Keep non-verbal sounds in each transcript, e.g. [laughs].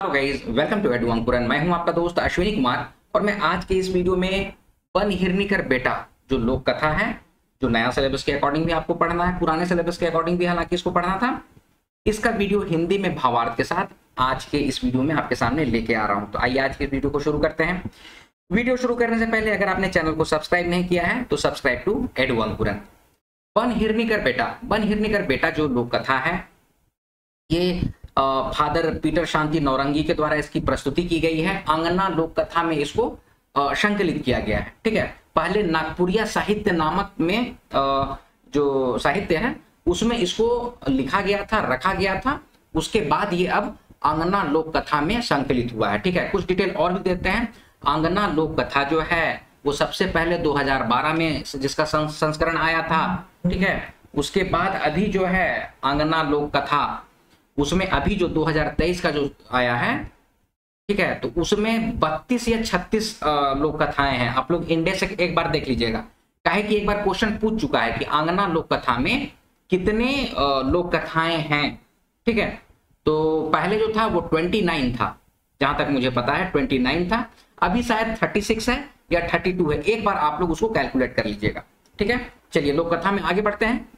Hello guys welcome to Edu Ankuran मैं हूँ आपका दोस्त अश्विनी कुमार और मैं आज के इस वीडियो में वन हिरनीकर बेटा, जो लोक कथा है, जो नया सिलेबस के अकॉर्डिंग भी आपको पढ़ना है, पुराने सिलेबस के अकॉर्डिंग भी हालाँकि इसको पढ़ना था, इसका वीडियो हिंदी में भावार्थ के साथ आज के इस वीडियो में आपके सामने लेके आ रहा हूँ। तो आइए आज के वीडियो को शुरू करते हैं। वीडियो शुरू करने से पहले अगर आपने चैनल को सब्सक्राइब नहीं किया है तो सब्सक्राइब टू एडू अंकुरन वन हिरनीकर बेटा वन हिरनीकर बेटा, जो लोक कथा है, ये फादर पीटर शांति नौरंगी के द्वारा इसकी प्रस्तुति की गई है। अंगना लोक कथा में इसको संकलित किया गया है। ठीक है? पहले नागपुरिया साहित्य नामक में जो साहित्य है, उसमें इसको लिखा गया था, रखा गया था। उसके बाद ये अब अंगना लोक कथा में संकलित हुआ है। ठीक है? कुछ डिटेल और भी देते हैं। अंगना लोक कथा जो है, वो सबसे पहले 2012 में जिसका संस्करण आया था। ठीक है? उसके बाद अभी जो है अंगना लोक कथा उसमें अभी जो 2023 का जो आया है, ठीक है तो उसमें 32 या 36 लोक कथाएँ हैं। आप लोग इंडेक्स एक बार देख लीजिएगा। कहे कि एक बार क्वेश्चन पूछ चुका है कि आंगना लोक कथा में कितने लोक कथाएँ हैं, ठीक है? तो पहले जो था वो 29 था, जहाँ तक मुझे पता है 29 था। अभी शायद 36 है या 32 है। एक बार आप लोग उसको कैलकुलेट कर लीजिएगा, ठीक है? चलिए लोक कथा में आगे बढ़ते हैं।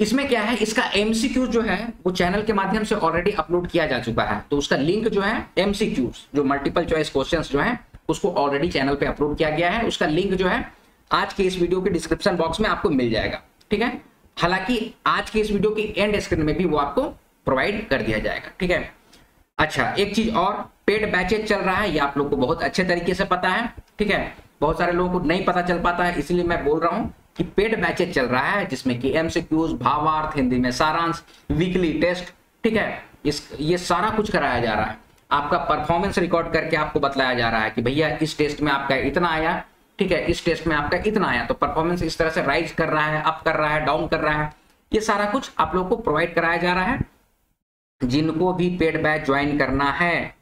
इसमें क्या है? इसका एमसीक्यू जो है, वो चैनल के माध्यम से ऑलरेडी अपलोड किया जा चुका है। तो उसका लिंक जो है एमसीक्यू जो मल्टीपल चॉइस क्वेश्चन जो है, उसको ऑलरेडी चैनल पे अपलोड किया गया है। उसका लिंक जो है, आज के इस वीडियो के डिस्क्रिप्शन बॉक्स में आपको मिल जाएगा। ठीक है? हालाँकि आज के इस वीडियो की एंड स्क्रीन में भी वो आपको प्रोवाइड कर दिया जाएगा। ठीक है? अच्छा एक चीज़ और पेड बैचेज चल रहा है, ये आप लोग को बहुत अच्छे तरीके से पता है। ठीक है? बहुत सारे लोगों को नहीं पता चल पाता है, इसलिए मैं बोल रहा हूँ कि पेड बैचेज चल रहा है जिसमें कि एमसीक्यूज भावार्थ हिंदी में सारांश वीकली टेस्ट ठीक है? इस ये सारा कुछ कराया जा रहा है। आपका परफॉर्मेंस रिकॉर्ड करके आपको बताया जा रहा है कि भैया इस टेस्ट में आपका इतना आया ठीक है? इस टेस्ट में आपका इतना आया तो परफॉर्मेंस इस तरह से राइज कर रहा है अप कर रहा है डाउन कर रहा है। ये सारा कुछ आप लोग को प्रोवाइड कराया जा रहा है। जिनको भी पेड बैच ज्वाइन करना है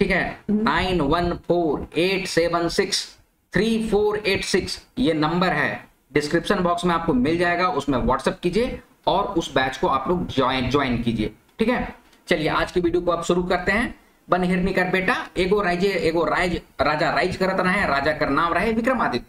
ठीक है? Nine one four eight seven six three four eight six ये नंबर है। डिस्क्रिप्शन बॉक्स में आपको मिल जाएगा, उसमें व्हाट्सअप कीजिए और उस बैच को आप लोग ज्वाइन ज्वाइन कीजिए। ठीक है? चलिए, आज की वीडियो को आप शुरू करते हैं। बन हिरनी कर बेटा, एगो राजे एगो राज राजा राइज करत रहे, राजा का नाम रहे विक्रमादित्य।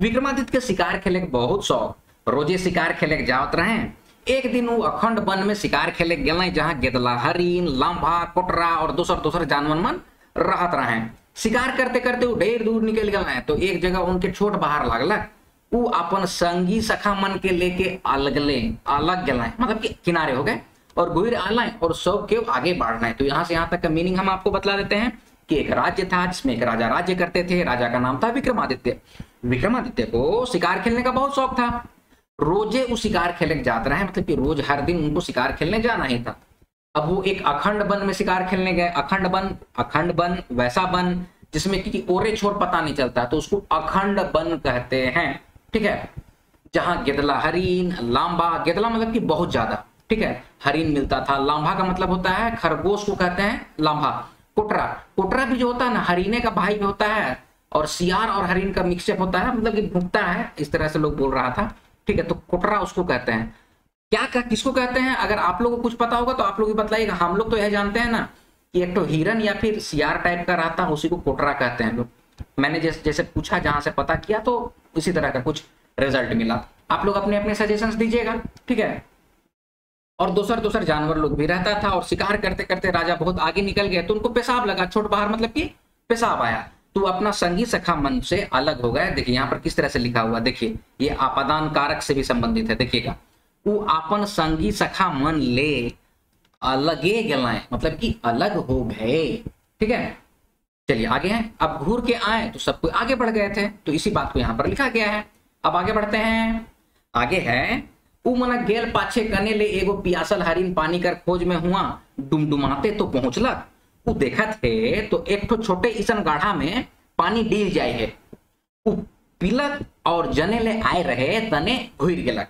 विक्रमादित्य के शिकार खेले के बहुत शौक। रोज़े शिकार खेले के जावत रहे। एक दिन वो अखंड वन में शिकार खेले गए जहाँ गेदला हरिन लंबा कोटरा और दूसर दूसर जानवर मन रहत रहे। शिकार करते करते वो ढेर दूर निकल गए तो एक जगह उनके छोट बाहर लगलक। उ अपन संगी सखा मन के लेके अलग ले, अलग गलाए। मतलब कि किनारे हो गए और गुर आलाए और सब के आगे बढ़ना है तो यहाँ से यहाँ तक का मीनिंग हम आपको बतला देते हैं कि एक राज्य था जिसमें एक राजा राज्य करते थे। राजा का नाम था विक्रमादित्य। विक्रमादित्य को शिकार खेलने का बहुत शौक था। रोज़े वो शिकार खेलने जाते रहे मतलब कि रोज हर दिन उनको शिकार खेलने जाना ही था। अब वो एक अखंड वन में शिकार खेलने गए। अखंड वन अखंड वन, वैसा वन, जिसमें कि ओरे छोर पता नहीं चलता तो उसको अखंड वन कहते हैं। ठीक है? जहाँ गेदला हरीन, लांबा, गेदला मतलब कि बहुत ज़्यादा, ठीक है? हरीन मिलता था। लांबा का मतलब होता है, खरगोश को कहते हैं लांबा। कोटरा। कोटरा भी जो होता है ना, हरीने का भाई भी होता है, और सियार और हरीन का मिक्सअप होता है मतलब कि भुगता है, इस तरह से लोग बोल रहा था, ठीक है? तो कोटरा उसको कहते हैं। क्या क्या किसको कहते हैं? अगर आप लोगों को कुछ पता होगा तो आप लोग भी बताइएगा। हम लोग तो यह जानते हैं ना कि एक तो हिरन या फिर सियार टाइप का रहता है उसी को कोटरा कहते हैं लोग। मैंने जैसे जैसे पूछा, जहाँ से पता किया तो इसी तरह का कुछ रिज़ल्ट मिला। आप लोग अपने अपने सजेशंस दीजिएगा, ठीक है? और दूसर दूसर जानवर लोग भी रहता था और शिकार करते करते राजा बहुत आगे निकल गए तो उनको पेशाब लगा, छोट बाहर मतलब कि पेशाब आया। तो अपना संगी सखा मन से अलग हो गया। देखिए, यहाँ पर किस तरह से लिखा हुआ, देखिए, ये आपादान कारक से भी संबंधित है, देखिएगा। वो अपन संगी सखा मन ले अलगे गलाए मतलब कि अलग हो गए, ठीक है? चलिए आगे हैं। अब घूर के आए तो सब आगे बढ़ गए थे तो इसी बात को यहाँ पर लिखा गया है। अब आगे बढ़ते हैं। आगे है उ मना गेल पाछे कने ले एगो पियासल हरिन पानी कर खोज में हुआ। डुमडुमाते तो पहुंचलक। उ देखा थे तो एक तो छोटे ईसन गाढ़ा में पानी डील जाए है। पिलक और जने ले आए रहे, तने घुर गेलक।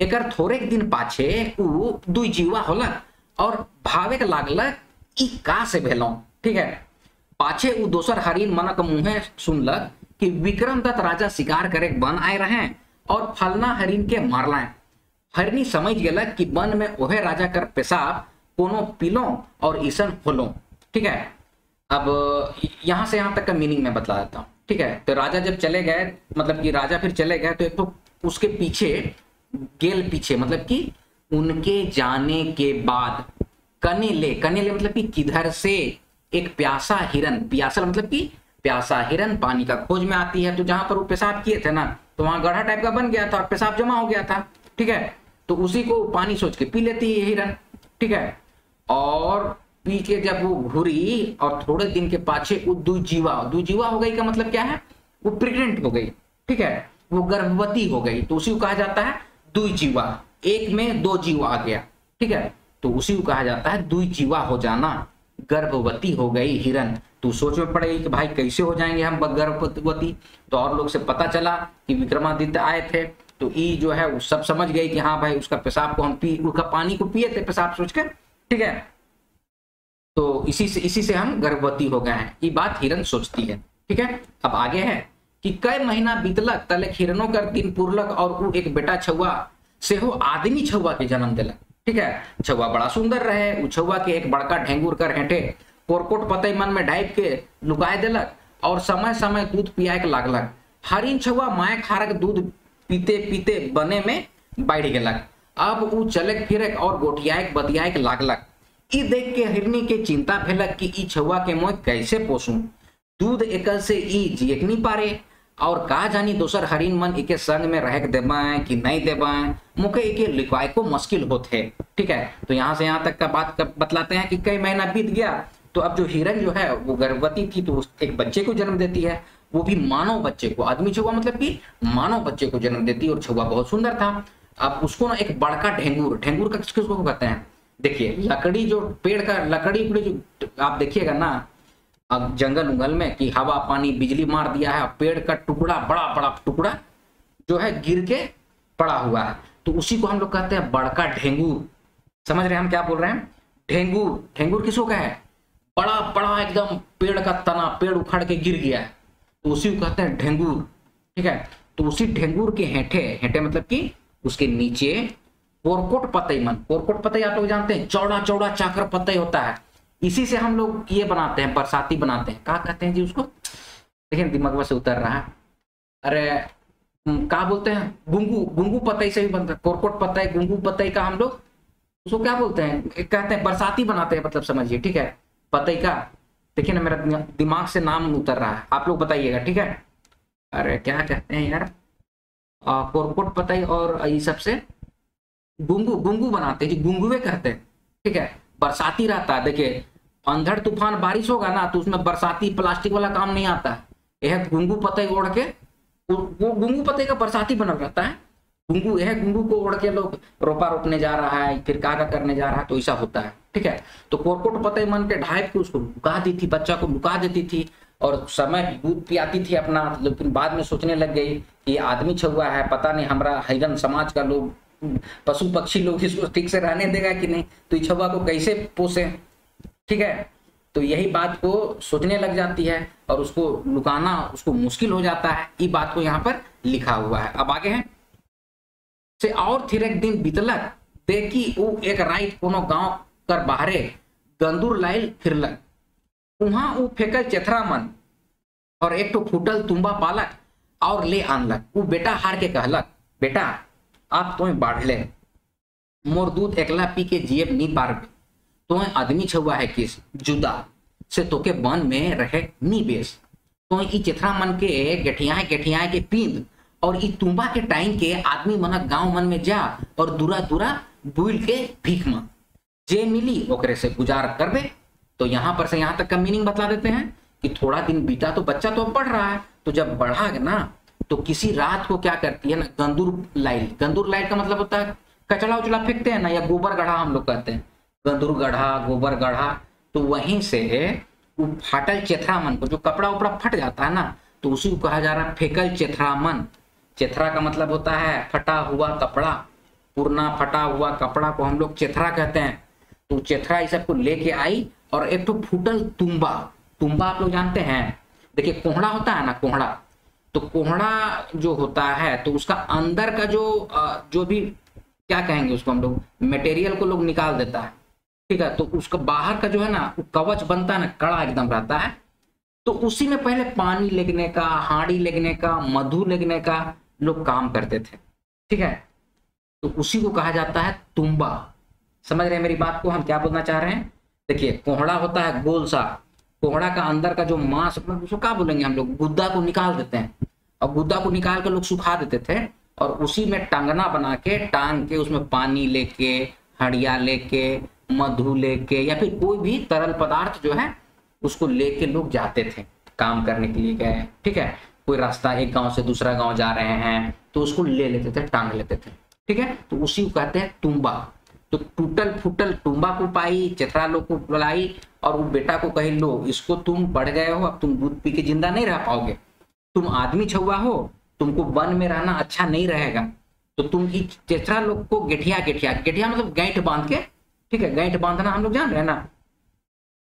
एकर थोड़े दिन पाछे उ दुई जीवा होलक और भावे लागलक, ई का से भेलो? ठीक है। पाछे उ दोसर हरिन मनक मुंहे सुनलक कि विक्रम दत्त राजा शिकार करे बन आए रहे और फलना हरिन के मारलाए हरिणी समझ गलक कि वन में ओहे राजा कर पेशाब कोनो पिलो और ईसन होलो। ठीक है? अब, यहाँ से यहाँ तक का मीनिंग मैं बतला देता हूँ। ठीक है? तो राजा जब चले गए मतलब कि राजा फिर चले गए तो एक तो उसके पीछे, गेल पीछे मतलब कि उनके जाने के बाद कने ले कने ले मतलब कि किधर से एक प्यासा हिरन, प्यासा मतलब कि प्यासा हिरन पानी का खोज में आती है। तो जहाँ पर वो पेशाब किए थे ना तो वहाँ गढ़ा टाइप का बन गया था और पेशाब जमा हो गया था, ठीक है? तो उसी को पानी सोच के पी लेती है हिरन, ठीक है? और पी के जब वो घुरी और थोड़े दिन के पाछे वो दुजीवा दुजीवा हो गई का मतलब क्या है? वो प्रेग्नेंट हो गई, ठीक है? वो गर्भवती हो गई तो उसी को कहा जाता है दुजीवा। एक में दो जीवा आ गया, ठीक है? तो उसी को कहा जाता है द्विजीवा हो जाना। गर्भवती हो गई हिरन। तो सोच में पड़ेगी कि भाई कैसे हो जाएँगे हम गर्भवती? तो और लोग से पता चला कि विक्रमादित्य आए थे। तो ई जो है, वो सब समझ गई कि हाँ भाई, उसका पेशाब को हम पी, उसका पानी को पिए थे पेशाब सोच कर ठीक है? तो इसी से इसी से हम गर्भवती हो गए हैं। ये बात हिरन सोचती है। ठीक है? अब आगे है कि कई महीना बीतलक तले हिरनों कर दिन पुरलक और वो एक बेटा छुआ, से हो आदमी छुआ के जन्म दिलक। ठीक है? छुआ बड़ा सुंदर रहे उ छुआ के एक बड़का ढेंगुर कर हेठे कोरकोट पतई मन में ढाइप के लुकाए दिलक और समय समय दूध पियाए के लागलक। हरिन छुआ माय खारक दूध पीते पीते बने में बैठ गलक। अब उ चलक फिरक और गोटियाए बतियाए के लागलक। ई देख के हिरनी के चिंता भेलक कि ई छुआ के मोय कैसे पोसू। दूध एकल से ई जियक नहीं पारे और का जानी दोसर हरिन मन इके संग में रह देबाएँ कि नहीं देबाएँ, मुके इके लिखवाए को मुश्किल होते ठीक है? तो यहाँ से यहाँ तक का बात बतलाते हैं कि कई महीना बीत गया तो अब जो हिरन जो है, वो गर्भवती थी तो एक बच्चे को जन्म देती है। वो भी मानव बच्चे को, आदमी छुआ मतलब कि मानव बच्चे को जन्म देती और छुआ बहुत सुंदर था। अब उसको ना एक बड़का ढेंगूर ढेंगूर का किसको कहते हैं? देखिए, लकड़ी जो पेड़ का लकड़ी जो आप देखिएगा ना जंगल उंगल में कि हवा, पानी, बिजली मार दिया है, पेड़ का टुकड़ा, बड़ा बड़ा टुकड़ा जो है गिर के पड़ा हुआ है। तो उसी को हम लोग कहते हैं बड़का ढेंगूर समझ रहे हैं हम क्या बोल रहे हैं? ढेंगूर ढेंगूर किसको कहे? बड़ा बड़ा एकदम पेड़ का तना, पेड़ उखड़ के गिर गया है। तो उसी को कहते हैं ढेंगूर ठीक है? तो उसी ढेंगूर के हेठे हेठे मतलब कि उसके नीचे कोरकोट पतई मन। कोरकोट पतई आप लोग जानते हैं? चौड़ा चौड़ा चाकर पतई होता है। इसी से हम लोग ये बनाते हैं, बरसाती बनाते हैं। क्या कहते हैं जी उसको? देखिए दिमाग से उतर रहा है। अरे क्या बोलते हैं? गुंगू गुंगू पतई से भी बनता है। कोरकोट पतई गुंगू पतई का हम लोग उसको क्या बोलते हैं? कहते हैं बरसाती बनाते हैं मतलब समझिए, ठीक है? पतई का। देखिए ना, मेरा दिमाग से नाम उतर रहा है। आप लोग बताइएगा, ठीक है? अरे, क्या कहते हैं यार? कोरकोट पतई और ये सबसे गुंगू गुंगू बनाते हैं जी। गुंगुए कहते हैं, ठीक है? बरसाती रहता है। देखिए, अंधड़ तूफ़ान बारिश होगा ना तो उसमें बरसाती प्लास्टिक वाला काम नहीं आता है। यह गुंगू पते ओढ़ के वो गुंगू पते का बरसाती बना रहता है। गुंगू यह गुंगू को ओढ़ के लोग रोपा रोपने जा रहा है, फिर कागा करने जा रहा है तो ऐसा होता है। ठीक है? तो कोरकोट पते मन के ढाई के उसको लुका दी थी बच्चा को लुका देती थी, और समय दूध पियाती थी अपना, लेकिन बाद में सोचने लग गई कि आदमी छुआ है, पता नहीं हमारा हरिजन समाज का लोग पशु पक्षी लोग इसको ठीक से रहने देगा कि नहीं? तो इच्छवा को कैसे पोसे? ठीक है? तो यही बात को सोचने लग जाती है और उसको लुकाना उसको मुश्किल हो जाता है। ये बात को यहाँ पर लिखा हुआ है। अब आगे है। से और फिर एक दिन बीतलक, देखी वो एक राइट कोनो गाँव कर बाहरे, गंदूर लाइल फिरलक। वहाँ वो फेंकल चेथरा मन और एक तो फूटल तुम्बा पालक और ले आनलक। वो बेटा हार के कहलक, बेटा आप तुम्हें बाढ़ ले मोर दूध एकला पी के जियब नहीं पार तुम्हें आदमी छुआ है किस? जुदा। से तो के बन में रहे नी बेस। तो चिथरा मन के गठियाए गठियाए के पींद। और ई तुम्बा के टाइम के आदमी मन गाँव मन में जा और दूरा दूरा बुल के भीख मा जे मिली, ओकरे से गुजार कर करबे। तो यहाँ पर से यहाँ तक का मीनिंग बता देते हैं कि थोड़ा दिन बीता तो बच्चा तो पढ़ रहा है। तो जब बढ़ा ना तो किसी रात को क्या करती है ना, गंदूर लाइल गंदूर लाइल का मतलब होता है कचड़ा उचड़ा फेंकते हैं ना, या गोबर गढ़ा हम लोग कहते हैं। गंदूर गढ़ा, गोबर गढ़ा तो वहीं से वो फाटल चेथरा मन को जो कपड़ा उपड़ा फट जाता है ना तो उसी को कहा जा रहा है फेकल चेथरा मन चेथरा का मतलब होता है फटा हुआ कपड़ा, पुरना फटा हुआ कपड़ा को हम लोग चेथरा कहते हैं। तो चेथरा इस सबको लेके आई और एक तो फूटल तुम्बा तुम्बा आप लोग जानते हैं। देखिए, कोहड़ा होता है ना, कोहड़ा तो कोहड़ा जो होता है तो उसका अंदर का जो जो भी, क्या कहेंगे उसको हम लोग मटेरियल को लोग निकाल देता है। ठीक है तो उसका बाहर का जो है ना, वो कवच बनता है ना, कड़ा एकदम रहता है। तो उसी में पहले पानी लेगने का, हाड़ी लेगने का, मधु लेगने का लोग काम करते थे। ठीक है तो उसी को कहा जाता है तुम्बा। समझ रहे हैं मेरी बात को हम क्या बोलना चाह रहे हैं? देखिए कोहड़ा होता है गोल सा कोहड़ा का अंदर का जो मांस उसको क्या बोलेंगे हम लोग, गुद्दा को निकाल देते हैं। और गुद्दा को निकाल के लोग सुखा देते थे और उसी में टांगना बना के, टांग के उसमें पानी लेके, हड़िया लेके, मधु लेके या फिर कोई भी तरल पदार्थ जो है, उसको लेके लोग जाते थे काम करने के लिए। गए ठीक है? कोई रास्ता एक गाँव से दूसरा गाँव जा रहे हैं तो उसको ले लेते थे, टांग लेते थे। ठीक है? तो उसी को कहते हैं तुम्बा तो टूटल फूटल टुम्बा को पाई चथरा लोग को बुलाई और वो बेटा को कहे, लो, इसको तुम बढ़ गए हो, अब तुम दूध पी के ज़िंदा नहीं रह पाओगे। तुम आदमी छुआ हो, तुमको वन में रहना अच्छा नहीं रहेगा। तो तुम चेथरा लोग को गेठिया गेठिया गेठिया मतलब गैंठ बाँध के, ठीक है, गैंठ बांधना हम लोग जान रहे ना?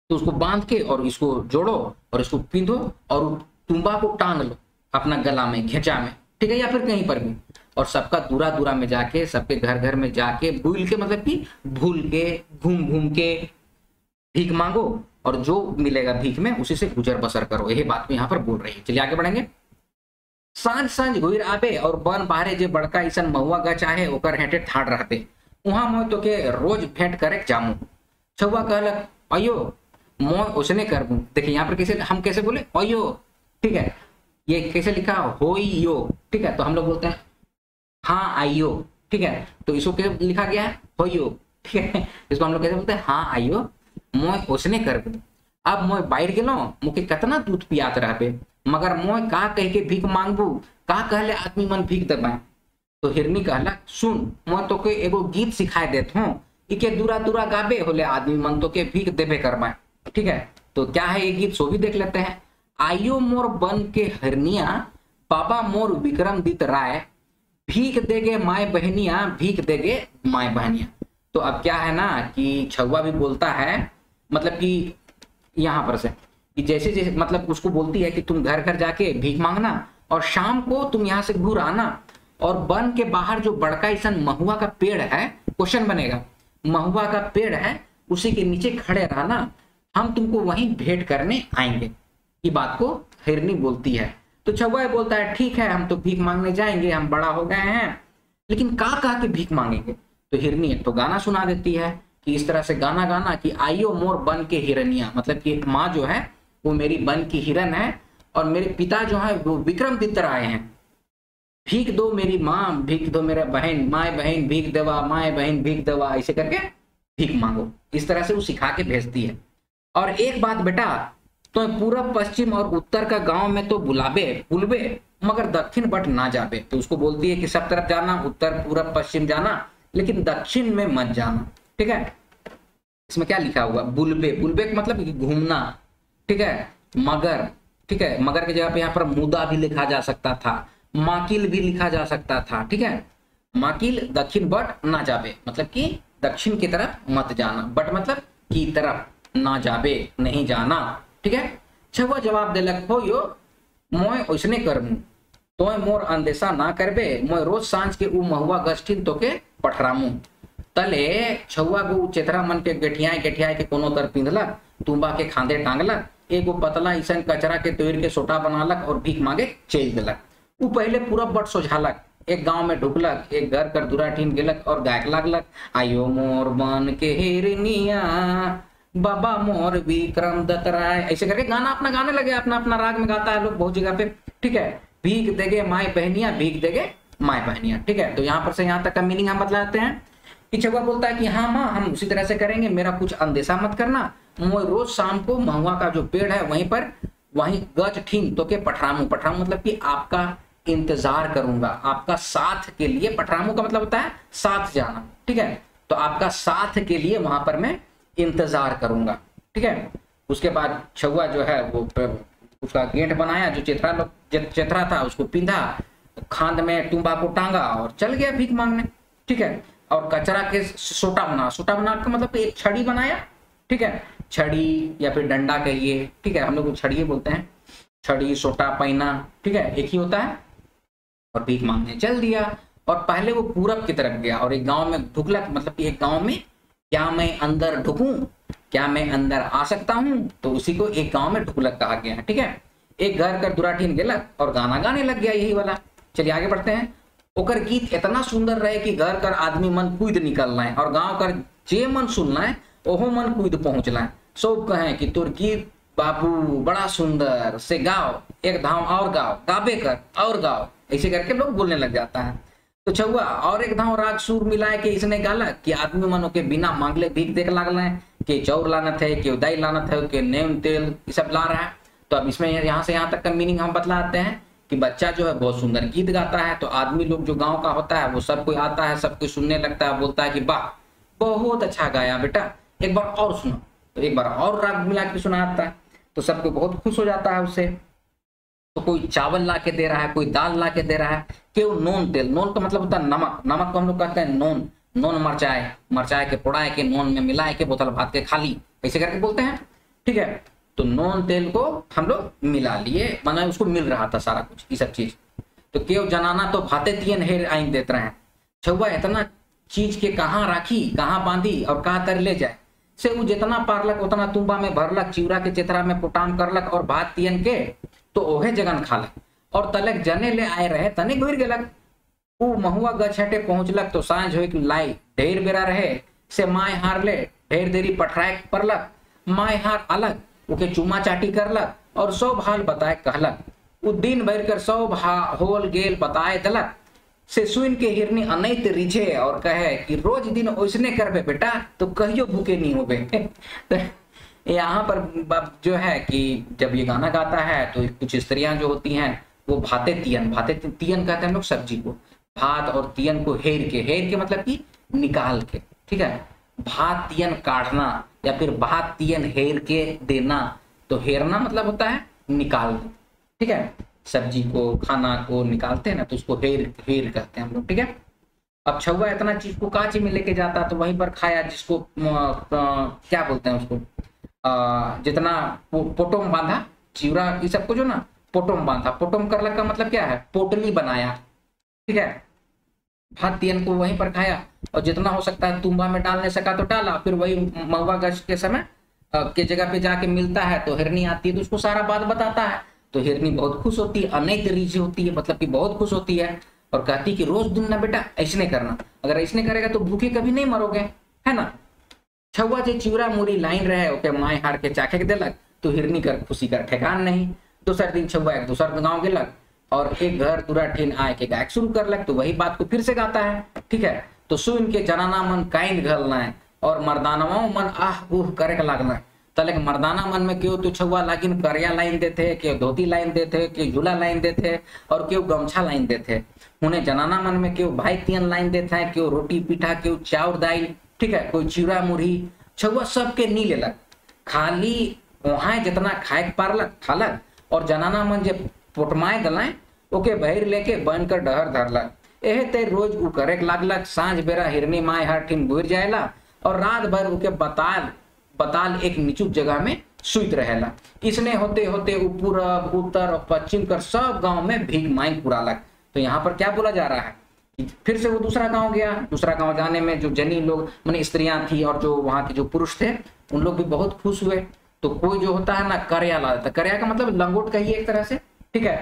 तो उसको बाँध के और इसको जोड़ो और इसको पींधो और तुम्बा को टांग लो अपना गला में, घेचा में, ठीक है, या फिर कहीं पर भी। और सबका दूरा दूरा में जाके, सबके घर घर में जाके, भूल के मतलब कि भूल के घूम घूम के भीख मांगो और जो मिलेगा भीख में, उसी से गुजर बसर करो। यही बात यहाँ पर बोल रही है। चलिए आगे बढ़ेंगे। साँझ साँझ घुर आबे और बन बाहरे जो बड़का ईसन महुआ गच आहे ओकर हेटे ठाड़ रहते। वहाँ मोय तो के रोज भेंट करे जामू। छुआ कहलक, अयो मोय उसने कर दू। देखिए, यहाँ पर कैसे, हम कैसे बोले? अयो, ठीक है। ये कैसे लिखा? हो यो ठीक है तो हम लोग बोलते हैं हाँ आइयो। ठीक है तो इसको लिखा गया है? हो यो ठीक है, इसको हम लोग कैसे बोलते हैं? हाँ आइयो। मोय ओसने कर दू। अब मोय बाहर गेलो, मुके कितना दूध पियात रहबे। मगर मोय का कह के भीख मांगबू, का कहले आदमी मन भीख दबाए तो हिरनी कहला सुन मैं तो के एगो गीत सिखाए देत हूँ। इके दूरा दूरा गाबे होले आदमी मन तो के भीख देबे करवाए ठीक है? तो क्या है ये गीत? सो भी देख लेते हैं। आइयो मोर बन के हरनिया, बाबा मोर विक्रमदित राय, भीख देगे माए बहनिया, भीख देगे माए बहनिया। तो अब क्या है ना कि छुआ भी बोलता है मतलब कि यहाँ पर से, कि जैसे जैसे मतलब उसको बोलती है कि तुम घर घर जाके भीख मांगना और शाम को तुम यहाँ से घूर आना और वन के बाहर जो बड़का ईसन महुआ का पेड़ है क्वेश्चन बनेगा। महुआ का पेड़ है, उसी के नीचे खड़े रहना, हम तुमको वहीं भेंट करने आएँगे। ये बात को हिरनी बोलती है। तो छुआ बोलता है, ठीक है, हम तो भीख मांगने जाएँगे, हम बड़ा हो गए हैं, लेकिन का कहा के भीख मांगेंगे? तो हिरनी एक तो गाना सुना देती है कि इस तरह से गाना गाना कि आइयो मोर बन के हिरनिया। मतलब कि माँ जो है, वो मेरी बन की हिरन है और मेरे पिता जो है, वो विक्रम दित्र आए हैं। भीख दो मेरी माँ, भीख दो मेरा बहन, माए बहन भीख देवा, माए बहन भीख देवा, ऐसे करके भीख मांगो। इस तरह से वो सिखा के भेजती है। और एक बात बेटा तो पूरब पश्चिम और उत्तर का गाँव में तो बुलाबे बुलबे मगर दक्षिण बट ना जाबे तो उसको बोलती है कि सब तरफ़ जाना, उत्तर, पूरब, पश्चिम जाना, लेकिन दक्षिण में मत जाना। ठीक है? इसमें क्या लिखा हुआ? बुलबे बुलबे मतलब घूमना। ठीक है? मगर। ठीक है? मगर की जगह पे यहाँ पर मुदा भी लिखा जा सकता था। माकिल भी लिखा जा सकता था। ठीक है? माकिल दक्षिण बट ना जाबे। मतलब कि दक्षिण की तरफ़ मत जाना। बट मतलब की तरफ़ ना जाबे, नहीं जाना। ठीक है? छुआ जवाब दिलक हो यो मोय ओसने करमू। तो मोर अंदेशा ना करबे मोय रोज साँझ के उ महुआ गस्ठिन तो के पठरामू। तले छुआ को चेतरा मन के गठियाए गठियाए के कोनो तर पिंधलक तुम्बा के खांदे टांगलक एगो पतला ईसन कचरा के तोड़ के सोटा बनालक और भीख मांगे चल दिलक। उ पहले पूरा बट सोझालक, एक गाँव में ढुकलक, एक घर कर दूरा ठीन गेलक और गायक लागलक, आयो मोर बन के हेरनिया बाबा मोर विक्रम दत्त राय ऐसे करके गाना अपना गाने लगे, अपना अपना राग में गाता है लोग बहुत जगह पे, ठीक है? भीख देगे माए बहनिया, भीख देगे माए बहनिया, ठीक है? तो यहाँ पर से यहाँ तक का मीनिंग हम बतलाते हैं। कि चौका बोलता है कि हाँ माँ हम उसी तरह से करेंगे, मेरा कुछ अंदेशा मत करना। मैं रोज शाम को महुआ का जो पेड़ है वहीं पर, वहीं गज ठीन तो के पठरामू। पठरामू मतलब कि आपका इंतज़ार करूँगा। आपका साथ के लिए पठरामू का मतलब होता है साथ जाना। ठीक है? तो आपका साथ के लिए वहाँ पर मैं इंतज़ार करूँगा। ठीक है? उसके बाद छुआ जो है, वो उसका गेट बनाया, जो चेतरा लोग चेतरा था, उसको पिंधा खांद में टुम्बा को टांगा और चल गया भीख मांगने। ठीक है? और कचरा के सोटा बना सोटा बना का मतलब एक छड़ी बनाया, ठीक है? छड़ी या फिर डंडा कहिए, ठीक है? हम लोग छड़ी बोलते हैं। छड़ी, सोटा, पैना, ठीक है? एक ही होता है। और भीख मांगने चल दिया। और पहले वो पूरब की तरफ़ गया और एक गाँव में ढुकलक मतलब एक गाँव में क्या मैं अंदर ढुकूं, क्या मैं अंदर आ सकता हूँ तो उसी को एक गाँव में ढुकलक कहा गया, ठीक है? एक घर कर दुराठीन गेलक और गाना गाने लग गया यही वाला। चलिए आगे बढ़ते हैं। ओकर गीत इतना सुंदर रहे कि घर कर आदमी मन कूद निकलना है और गाँव कर जे मन सुनना है ओहो मन कूद पहुँचना है सब कहे कि तोर गीत बाबू बड़ा सुंदर, से गाओ, एक धाम और गाओ, गाबे कर और गाओ। ऐसे करके लोग बोलने लग जाता है। तो छुआ और एक धाम राग सुर मिलाए के इसने गाला कि आदमी मनो के बिना मांगले भीख देख लागल है कि चौर लाना थे कि दाई लाना थे कि नेम तेल ये सब ला रहा है। तो अब इसमें यहाँ से यहाँ तक का मीनिंग हम बतलाते हैं। कि बच्चा जो है बहुत सुंदर गीत गाता है तो आदमी लोग जो गाँव का होता है, वो सब कोई आता है सब कोई सुनने लगता है, बोलता है कि वाह, बहुत अच्छा गाया बेटा, एक बार और सुनो। तो एक बार और राग मिला के सुनाता है तो सबको बहुत खुश हो जाता है उससे। तो कोई चावल ला के दे रहा है, कोई दाल ला के दे रहा है क्यों नोन तेल। नोन का मतलब होता है नमक। नमक को हम लोग कहते हैं नोन। नोन मरचाए मरचाए के पोड़ाए के नोन में मिलाए के बोतल भात के खाली। ऐसे करके बोलते हैं। ठीक है? तो नोन तेल को हम लोग मिला लिए। माना उसको मिल रहा था सारा कुछ, ये सब चीज़। तो क्यों जनाना तो भाते तियन हेर आइन देते रहे छुआ इतना चीज़ के कहाँ राखी, कहाँ बांधी, और कहाँ तर ले जाए? से वो जितना पारलक, उतना तुम्बा में भरलक, चिवरा के चित्रा में पुटाम करलक, और भात तियन के तो ओहे जगन खालक। और तलक जने ले आए रहे, तने गुर गलक। ऊ महुआ गछटे पहुंचलक तो साँझ हो लाई, ढेर बेरा रहे। से माय हार ले, ढेर देरी पठराए परलक। माय हार अलग ओके चुमा चाटी करलक और सब हाल बताए कहलक उ दिन भर कर सब होल गेल बताए दलक से सुन के हिरनी अनैत रिझे और कहे कि रोज दिन ओसने करबे बेटा तो कहियो भूखे नहीं होबे। [laughs] यहाँ पर जो है कि जब ये गाना गाता है तो कुछ स्त्रियाँ जो होती हैं, वो भाते तियन भाते तियन कहते हैं हम लोग सब्ज़ी को। भात और तियन को हेर के हेर के मतलब कि निकाल के, ठीक है? भात तियन काटना या फिर भात तियन हेर के देना तो हेरना मतलब होता है निकाल ठीक है? सब्ज़ी को, खाना को निकालते हैं ना तो उसको हेर हेर कहते हैं हम लोग, ठीक है? अब छुआ इतना चीज़ को कांची में लेके जाता तो वहीं पर खाया जिसको क्या बोलते हैं उसको? जितना पोटोम बांधा, चिवरा, ये सबको जो ना, पोटोम बांधा। पोटोम करला का मतलब क्या है? पोटली बनाया, ठीक है? भात तियन को वहीं पर खाया और जितना हो सकता है तुम्बा में डालने सका तो डाला। फिर वही महुआ गश के समय के जगह पे जाके मिलता है तो हिरनी आती है तो उसको सारा बात बताता है। तो हिरनी बहुत खुश होती है, अनेक रीझ होती है मतलब कि बहुत खुश होती है और कहती कि रोज दिन ना बेटा ऐसने करना। अगर ऐसने करेगा तो भूखे कभी नहीं मरोगे, है ना? छुआ जे चिवरा मुरी लाइन रहे, ओके माए हार के चाखे के दिलक तो हिरनी कर खुशी कर ठेकान नहीं। दूसरे दिन छुआ एक दूसर गाँव गेलक और एक घर पूरा ठीन आए के गायक शुरू कर लग तो वही बात को फिर से गाता है। ठीक है? तो सुन के जनाना मन काइंद घलना है और मर्दानवा मन आह उह करे लगना है तले मर्दाना मन में क्यों तो छुआ लागिन करिया लाइन देते क्यों धोती लाइन देते क्यों झूला लाइन देते और क्यों गमछा लाइन देते उन्हें जनाना मन में क्यों भाई तियन लाइन देते हैं क्यों रोटी पीठा, क्यों चाउर दाइल? ठीक है? कोई चिड़ा मुरही छुआ सबके नी लेलक खाली वहाँ जितना खाए पारलक खालक और जनाना मन जब पोटमाए दलाए ओके बहिर लेके बन कर डहर धरलक एहे ते रोज उ करे लागलक, साँझ बेरा हिरनी माए हर ठिन गुर जाएला और रात भर उके बताल बताल एक निचुक जगह में सुत रहेला। इसने होते होते पूरब, उत्तर और पश्चिम कर सब गाँव में भीख मांग पुरालक। तो यहाँ पर क्या बोला जा रहा है? फिर से वो दूसरा गाँव गया। दूसरा गाँव जाने में जो जनी लोग, मैंने स्त्रियाँ थी और जो वहाँ के जो पुरुष थे, उन लोग भी बहुत खुश हुए। तो कोई जो होता है ना करया ला देता करया का मतलब लंगोट कहिए एक तरह से। ठीक है?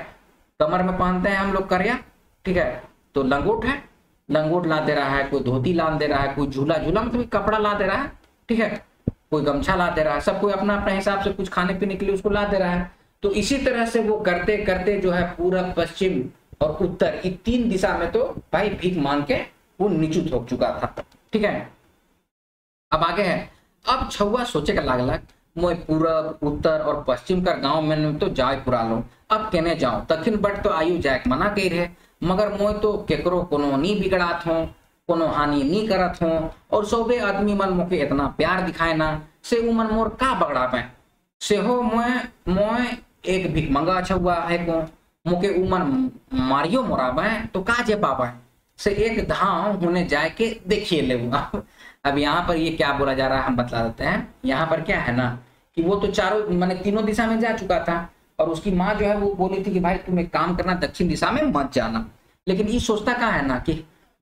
कमर में पहनते हैं हम लोग करिया, ठीक है? तो लंगोट है, लंगोट ला दे रहा है, कोई धोती ला दे रहा है, कोई झूला झूला मतलब कपड़ा ला दे रहा है, ठीक है? कोई गमछा ला दे रहा है, सब कोई अपना अपने हिसाब से कुछ खाने पीने के लिए उसको ला दे रहा है। तो इसी तरह से वो करते करते जो है पूरब, पश्चिम और उत्तर, ये तीन दिशा में तो भाई भीख मांग के वो निचुत हो चुका था, ठीक है? अब आगे है। अब छुआ सोचे का लागलक मैं पूरब, उत्तर और पश्चिम का गाँव में तो जाय पुरा लो अब केने जाओ दक्षिण बट तो आयु जाए मना कही रहे। मगर मोय तो केकरो कोनो नी बिगड़ात हो, कोनो हानि नी करत हो, और सोबे आदमी मन मोके इतना प्यार दिखाए ना, से उमन मोर का बगड़ा पे से हो मोय मोय एक भिक मंगा छुआ है को मोके उमन मारियो मोरा तो का जे पापा? से एक धाव होने जाए के देखिए ले [laughs] अब यहाँ पर ये क्या बोला जा रहा है, हम बतला देते हैं। यहाँ पर क्या है ना, कि वो तो चारों, मैंने तीनों दिशा में जा चुका था। और उसकी माँ जो है वो बोली थी कि भाई तुम एक काम करना, दक्षिण दिशा में मत जाना। लेकिन ये सोचता कहा है ना कि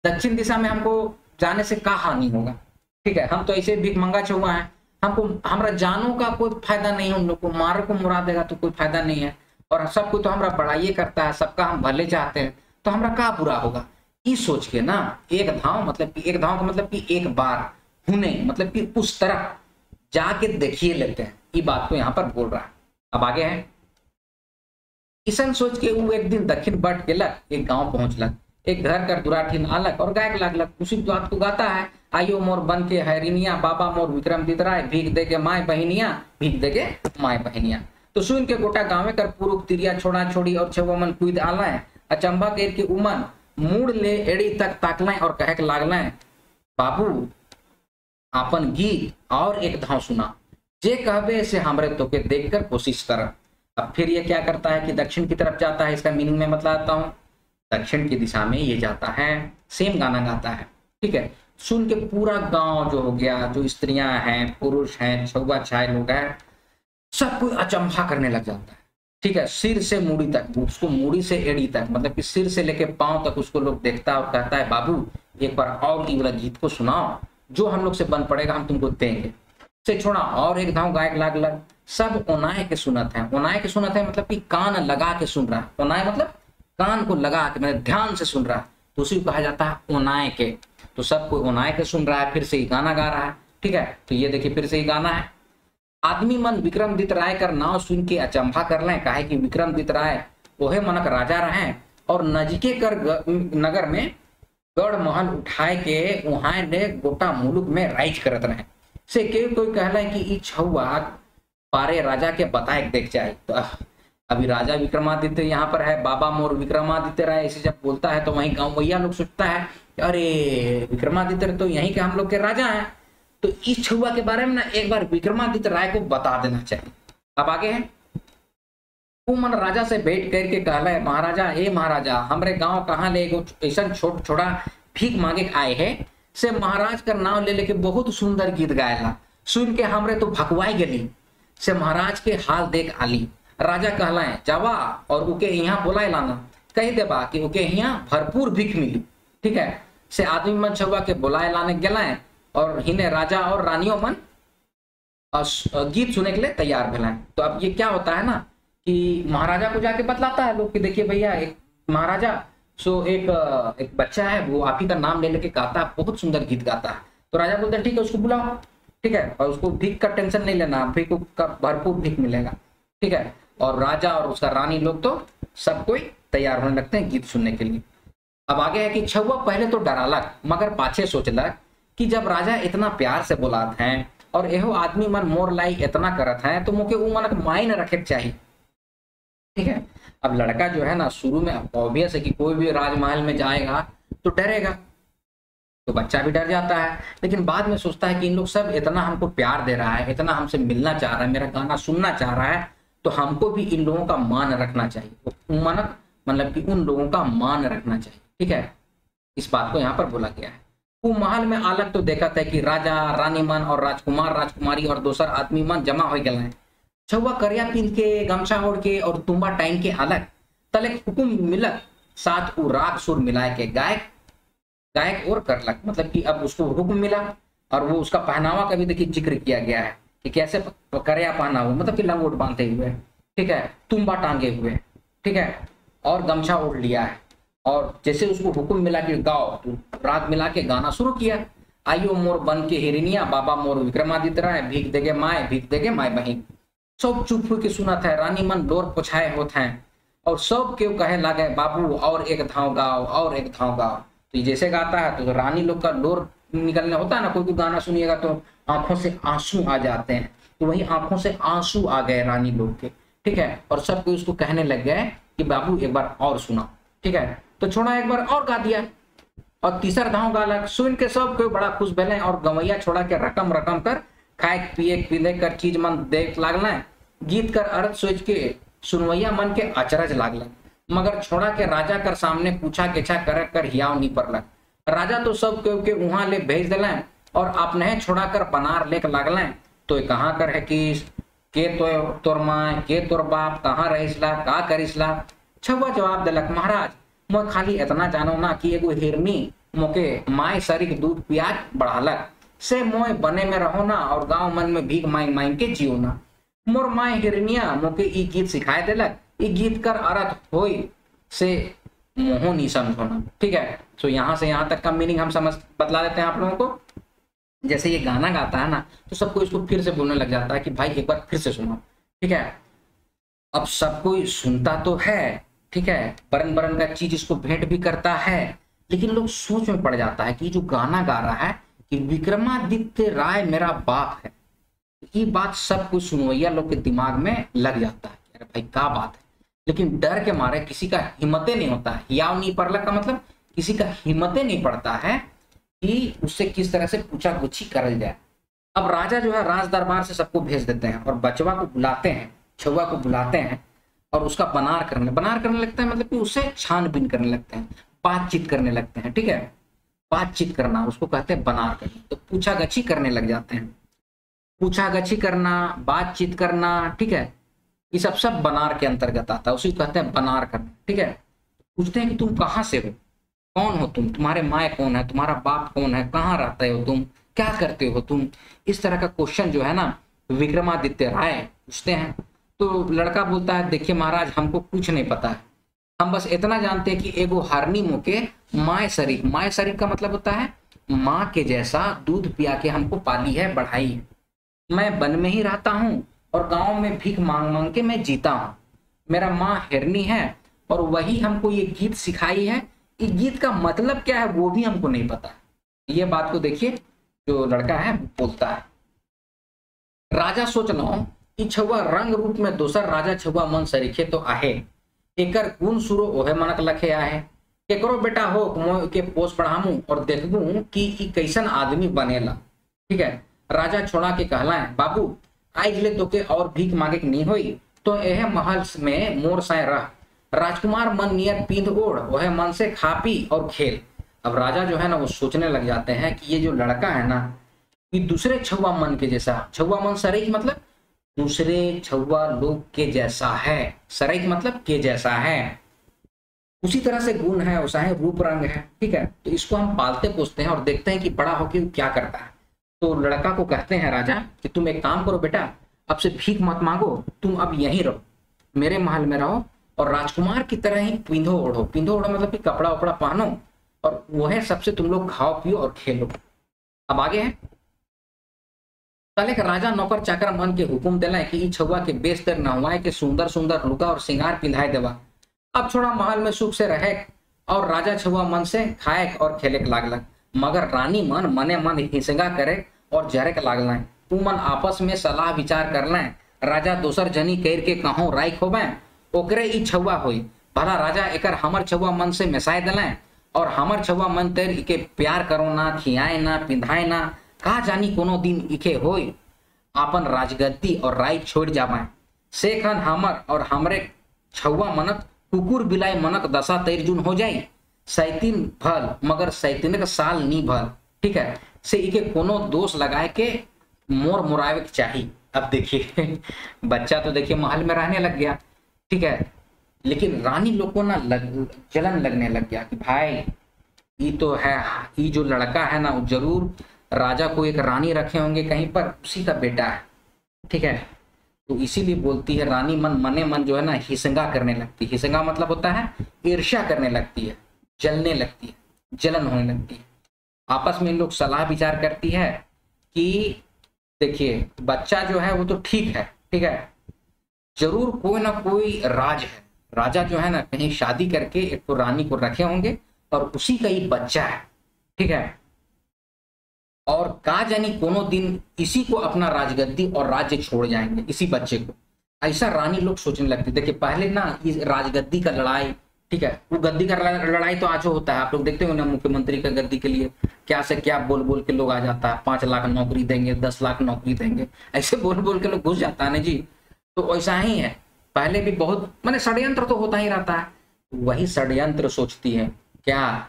दक्षिण दिशा में हमको जाने से क्या हानि होगा? ठीक है, हम तो ऐसे भीख मंगा छुआ है। हमको, हमारा जानों का कोई फ़ायदा नहीं है, उन लोग को मार को मुरा देगा तो कोई फ़ायदा नहीं है। और सबको तो हमारा बड़ाई करता है, सबका हम भले चाहते हैं तो हमारा क्या बुरा होगा? इस सोच के ना, एक धाव मतलब कि, एक धाव का मतलब कि एक बार हुने मतलब कि उस तरफ़ जाके देखिए लेते हैं। ये बात को यहाँ पर बोल रहा है। अब आगे है। ईसन सोच के वो एक दिन दक्षिण बट गेलक, एक गाँव पहुंचलक। एक घर कर दुराठी आलक और गायक लागलक। उसी बात को गाता है, आयो मोर बन के हैरिनिया, बाबा मोर विक्रम दितराय भीख दे के माए बहनिया, भीख दे के माए बहनिया। तो सुन के गोटा गाँव कर पुरुष तिरिया छोड़ा छोड़ी और छवा मन कुद आला है अचंबा के के उमन मूड ले एड़ी तक ताकलें और कहक के लागलें बाबू अपन गीत और एक धाव सुना। जे कहबे से हमरे तो के देख कर कोशिश कर अब फिर ये क्या करता है कि दक्षिण की तरफ़ जाता है, इसका मीनिंग में आता हूँ। दक्षिण की दिशा में ये जाता है सेम गाना गाता है, ठीक है? सुन के पूरा गाँव जो हो गया, जो स्त्रियाँ हैं, पुरुष हैं, छुआ छाए लोग हैं, सब कोई अचंभा करने लग जाता है, ठीक है? सिर से मूड़ी तक, उसको मूड़ी से एड़ी तक मतलब कि सिर से लेके पाँव तक उसको लोग देखता और कहता है, बाबू, एक बार और की वाला गीत को सुनाओ, जो हम लोग से बन पड़ेगा, हम तुमको देंगे। से छोड़ा, और एक धाव गायक लाग लग सब ओनाए के सुनत है। ओनाए के सुनत है मतलब कि कान लगा के सुन रहा है। ओनाए मतलब कान को लगा के मतलब ध्यान से सुन रहा है। तो उसी को कहा जाता है ओनाए के। तो सब कोई ओनाए के सुन रहा है, फिर से ही गाना गा रहा है। ठीक है? तो ये देखिए, फिर से ही गाना है। आदमी मन विक्रमदित राय कर नाव सुन के अचंभा कर लें। कहे कि विक्रमदित राय, ओहे मनक राजा रहे। और नजके कर नगर में गढ़ महल उठाए के वहाँ ने गोटा मुलुक में राइज करत रहे। से कोई कहला कि छुआ पारे राजा के बताए, देख जाए। तो अभी राजा विक्रमादित्य यहाँ पर है, बाबा मोर विक्रमादित्य राय ऐसे जब बोलता है तो वहीं गाँव भैया लोग सोचता है, अरे, विक्रमादित्य तो यहीं के हम लोग के राजा हैं। तो इस छुआ के बारे में ना एक बार विक्रमादित्य राय को बता देना चाहिए। अब आगे है। मन राजा से बैठ करके कहला है, महाराजा, हे महाराजा, हमारे गाँव कहाँ ले ऐसा छोट छोड़ा भीख मांगे आए है। से महाराज का नाम ले लेके बहुत सुंदर गीत गायला। सुन के हमरे तो भकवाई गली। से महाराज के हाल देख आली। राजा कहलाए, जावा, और उके यहाँ बुलाए लाना। कह देबा कि उके यहाँ भरपूर भीख मिली। ठीक है? से आदमी मन छुआ के बुलाए लाने गलाए, और हिने राजा और रानियों मन गीत सुने के लिए तैयार भेलाए। तो अब ये क्या होता है ना, कि महाराजा को जाके बतलाता है लोग कि देखिए भैया, एक महाराजा, सो एक एक बच्चा है, वो आप ही का नाम ले लेके गाता है, बहुत सुंदर गीत गाता है। तो राजा बोलते हैं, ठीक है, उसको बुलाओ। ठीक है? और उसको भीख का टेंशन नहीं लेना, भीख का भरपूर भीख मिलेगा। ठीक है? और राजा और उसका रानी लोग तो सब कोई तैयार होने लगते हैं गीत सुनने के लिए। अब आगे है कि छुआ पहले तो डरालक मगर पाछे सोचलक कि जब राजा इतना प्यार से बोलात हैं और एहो आदमी मन मोर लाई इतना करत है तो मुके वो मन माइन रखे चाहिए ठीक है? अब लड़का जो है ना, शुरू में ऑब्वियस है कि कोई भी राजमहल में जाएगा तो डरेगा। तो बच्चा भी डर जाता है। लेकिन बाद में सोचता है कि इन लोग सब इतना हमको प्यार दे रहा है, इतना हमसे मिलना चाह रहा है, मेरा गाना सुनना चाह रहा है तो हमको भी इन लोगों का मान रखना चाहिए। मनक मतलब कि उन लोगों का मान रखना चाहिए। ठीक है? इस बात को यहाँ पर बोला गया है। वो महल में अलग तो देखा था कि राजा रानी मन और राजकुमार, राजकुमारी और दूसर आदमी मन जमा हो गए छुआ करिया पीन के, गमछा ओढ़ के और तुम्बा टाइम के अलग तले हुकुम मिलक, साथ वो राग सुर मिलाए के गायक गायक और करलक मतलब कि अब उसको हुक्म मिला और वो उसका पहनावा का भी देखिए ज़िक्र किया गया है कि कैसे करया पहना हुआ मतलब कि लंगोट बांधे हुए, ठीक है तुम्बा टांगे हुए, ठीक है, और गमछा ओढ़ लिया है। और जैसे उसको हुक्म मिला कि गाओ तो राग मिला के गाना शुरू किया। आइयो मोर बन के हिरनिया, बाबा मोर विक्रमादित्य राय, भीख देगे माए, भीख देगे माए बहिन। सब चुप हो के सुना था रानी मन डोर पुछाए होते हैं। और सब केव कहे लगे, बाबू, और एक धाव गाओ, और एक धाव गाओ। तो जैसे गाता है तो रानी लोग का डोर निकलने होता है ना, कोई भी गाना सुनिएगा तो आँखों से आँसू आ जाते हैं। तो वही आँखों से आँसू आ गए रानी लोग के, ठीक है? और सब कोई उसको कहने लग गए कि बाबू, एक बार और सुना ठीक है? तो छोड़ा, एक बार और गा दिया। और तीसरा धाव गालक सुन के सब कोई बड़ा खुश भेले और गवैया छोड़ा के रकम रकम कर खाए, पिए, पीले कर, चीज़ मन देख लागल गीत कर अर्थ सोच के सुनवैया मन के अचरज लागल मगर छोड़ा के राजा कर सामने पूछा केछा कर कर हियाव पड़लक राजा तो सब के, के वहाँ ले भेज दिले और अपने छोड़ा कर बनार लेक लागल। तो कहाँ कर है कि के तो तोर माँ के तोर बाप कहाँ रहिसला का करिसला छुआ जवाब दिलक महाराज मैं खाली इतना जानो ना कि एगो हिरनी मोके सरी के दूध पियाज बढ़ालक। से मोय बने में रहो ना और गाँव मन में भीख मांग मांग के जियो ना। मोर माए हिरनिया मोके ई गीत सिखाए देलक। ई गीत कर अर्थ होई से मोहो नहीं समझो ठीक है? तो यहाँ से यहाँ तक का मीनिंग हम समझ, बतला देते हैं आप लोगों को। जैसे ये गाना गाता है ना तो सबको इसको फिर से बोलने लग जाता है कि भाई एक बार फिर से सुनो। ठीक है? अब सब कोई सुनता तो है, ठीक है? बरन बरन का चीज़ इसको भेंट भी करता है, लेकिन लोग सोच में पड़ जाता है कि जो गाना गा रहा है, कि विक्रमादित्य राय मेरा बाप है। ये बात सब कुछ सुनवैया लोग के दिमाग में लग जाता है अरे भाई, क्या बात है? लेकिन डर के मारे किसी का हिम्मतें नहीं होता। याव नहीं पड़ला का मतलब किसी का हिम्मतें नहीं पड़ता है कि उससे किस तरह से पूछा गुच्छी करल जाए। अब राजा जो है राज दरबार से सबको भेज देते हैं और बचवा को बुलाते हैं, छुआ को बुलाते हैं और उसका बनार करने बनार करने लगते हैं मतलब कि उससे छानबीन करने लगते हैं, बातचीत करने लगते हैं, ठीक है? बातचीत करना, उसको कहते हैं बनार करना। तो पूछा गच्छी करने लग जाते हैं। पूछा गच्छी करना, बातचीत करना, ठीक है? ये सब सब बनार के अंतर्गत आता है। उसी को कहते हैं बनार करना ठीक है? पूछते हैं कि तुम कहाँ से हो? कौन हो तुम? तुम्हारे माए कौन है? तुम्हारा बाप कौन है? कहाँ रहते हो तुम? क्या करते हो तुम? इस तरह का क्वेश्चन जो है ना, विक्रमादित्य राय पूछते हैं। तो लड़का बोलता है, देखिए महाराज, हमको कुछ नहीं पता है। हम बस इतना जानते हैं कि एगो हरनी मोके माए शरीर माए शरीर का मतलब होता है, माँ के जैसा दूध पिया के हमको पाली है, बढ़ाई। है मैं वन में ही रहता हूँ और गाँव में भीख मांग मांग के मैं जीता हूँ। मेरा माँ हिरनी है और वही हमको ये गीत सिखाई है। ये गीत का मतलब क्या है वो भी हमको नहीं पता। ये बात को देखिए, जो लड़का है बोलता है, राजा सोच लो कि छुआ रंग रूप में दोसर राजा छुआ मन सरीखे तो आहे। एकर गुण सुरो ओहे मनक लखे आहे। केकरो बेटा हो के पोस पढ़ामू और देखबू कि कैसन आदमी बनेला। ठीक है, राजा छोड़ा के कहला बाबू आज ले तो के और भीख मांगे के नहीं होई? तो यह महल में मोर साय रह। राजकुमार मन नियर पींद ओढ़, वह मन से खा पी और खेल। अब राजा जो है ना, वो सोचने लग जाते हैं कि ये जो लड़का है ना, ये दूसरे छुआ मन के जैसा। छुआ मन सरेक मतलब? दूसरे छुआ लोग के जैसा है। सरेक मतलब के जैसा है। उसी तरह से गुण है, वैसा है रूप रंग है। ठीक है? तो इसको हम पालते पोसते हैं और देखते हैं कि बड़ा होकर क्या करता है। तो लड़का को कहते हैं राजा कि तुम एक काम करो बेटा अब से भीख मत मांगो तुम अब यहीं रहो। मेरे महल में रहो और राजकुमार की तरह ही पिंधो ओढ़ो। पिंधो ओढ़ो मतलब कि कपड़ा उपड़ा पहनो और वो है सबसे तुम लोग खाओ पियो और खेलो। अब आगे है। का राजा नौकर चाकर मन के हुकुम दिला कि ई छुआ के बेस्तर नहवाए के सुंदर सुंदर लुगा और सिंगार पिंधाए देवा। अब छोड़ा महल में सुख से रहे और राजा छुआ मन से खाए और खेले के लागलक मगर रानी मन मने मन हिंसगा करे और जरे के लागल मन आपस में सलाह विचार कर लें राजा दोसर जनी कैर के कहो राय खोबे ओकरे ई छुआ होई। भला राजा एकर हमर छुआ मन से मिसाए दिलें और हमर छुआ मन तेर इके प्यार करो ना, खियाए ना, पिंधाए ना। का जानी कोनो दिन इके होई? आपन राजगद्दी और राय छोड़ जावे से हमर और हमरे छुआ मनक कुकुर बिलाई मनक दशा तैरजुन हो जाई। सैतीन भल, मगर सैतीन का साल नी भल। ठीक है? से इके कोनो दोष लगाए के मोर मुरावे के चाहिए अब देखिए [laughs] बच्चा तो देखिए महल में रहने लग गया ठीक है? लेकिन रानी लोग को ना लग, जलन लगने लग गया कि भाई ये तो है ये जो लड़का है ना वो ज़रूर राजा को एक रानी रखे होंगे कहीं पर उसी का बेटा है ठीक है? तो इसीलिए बोलती है रानी मन मने मन जो है ना हिसंगा करने लगती है। हिसंगा मतलब होता है ईर्ष्या करने लगती है जलने लगती है जलन होने लगती है। आपस में इन लोग सलाह विचार करती है कि देखिए, बच्चा जो है वो तो ठीक है ठीक है? ज़रूर कोई ना कोई राज है। राजा जो है ना, कहीं शादी करके एक तो रानी को रखे होंगे और उसी का ही बच्चा है, ठीक है? और का जानी कोनो दिन इसी को अपना राजगद्दी और राज्य छोड़ जाएँगे, इसी बच्चे को। ऐसा रानी लोग सोचने लगते देखिए, पहले ना इस राजगद्दी का लड़ाई ठीक है? वो गद्दी का लड़ाई तो आज होता है। आप लोग देखते हो ना मुख्यमंत्री का गद्दी के लिए। क्या से क्या बोल बोल के लोग आ जाता है। पाँच लाख नौकरी देंगे, दस लाख नौकरी देंगे। ऐसे बोल बोल के लोग घुस जाता है ना जी। तो ऐसा ही है। पहले भी बहुत, मैंने षड्यंत्र तो होता ही रहता है। वही षड्यंत्र सोचती है, क्या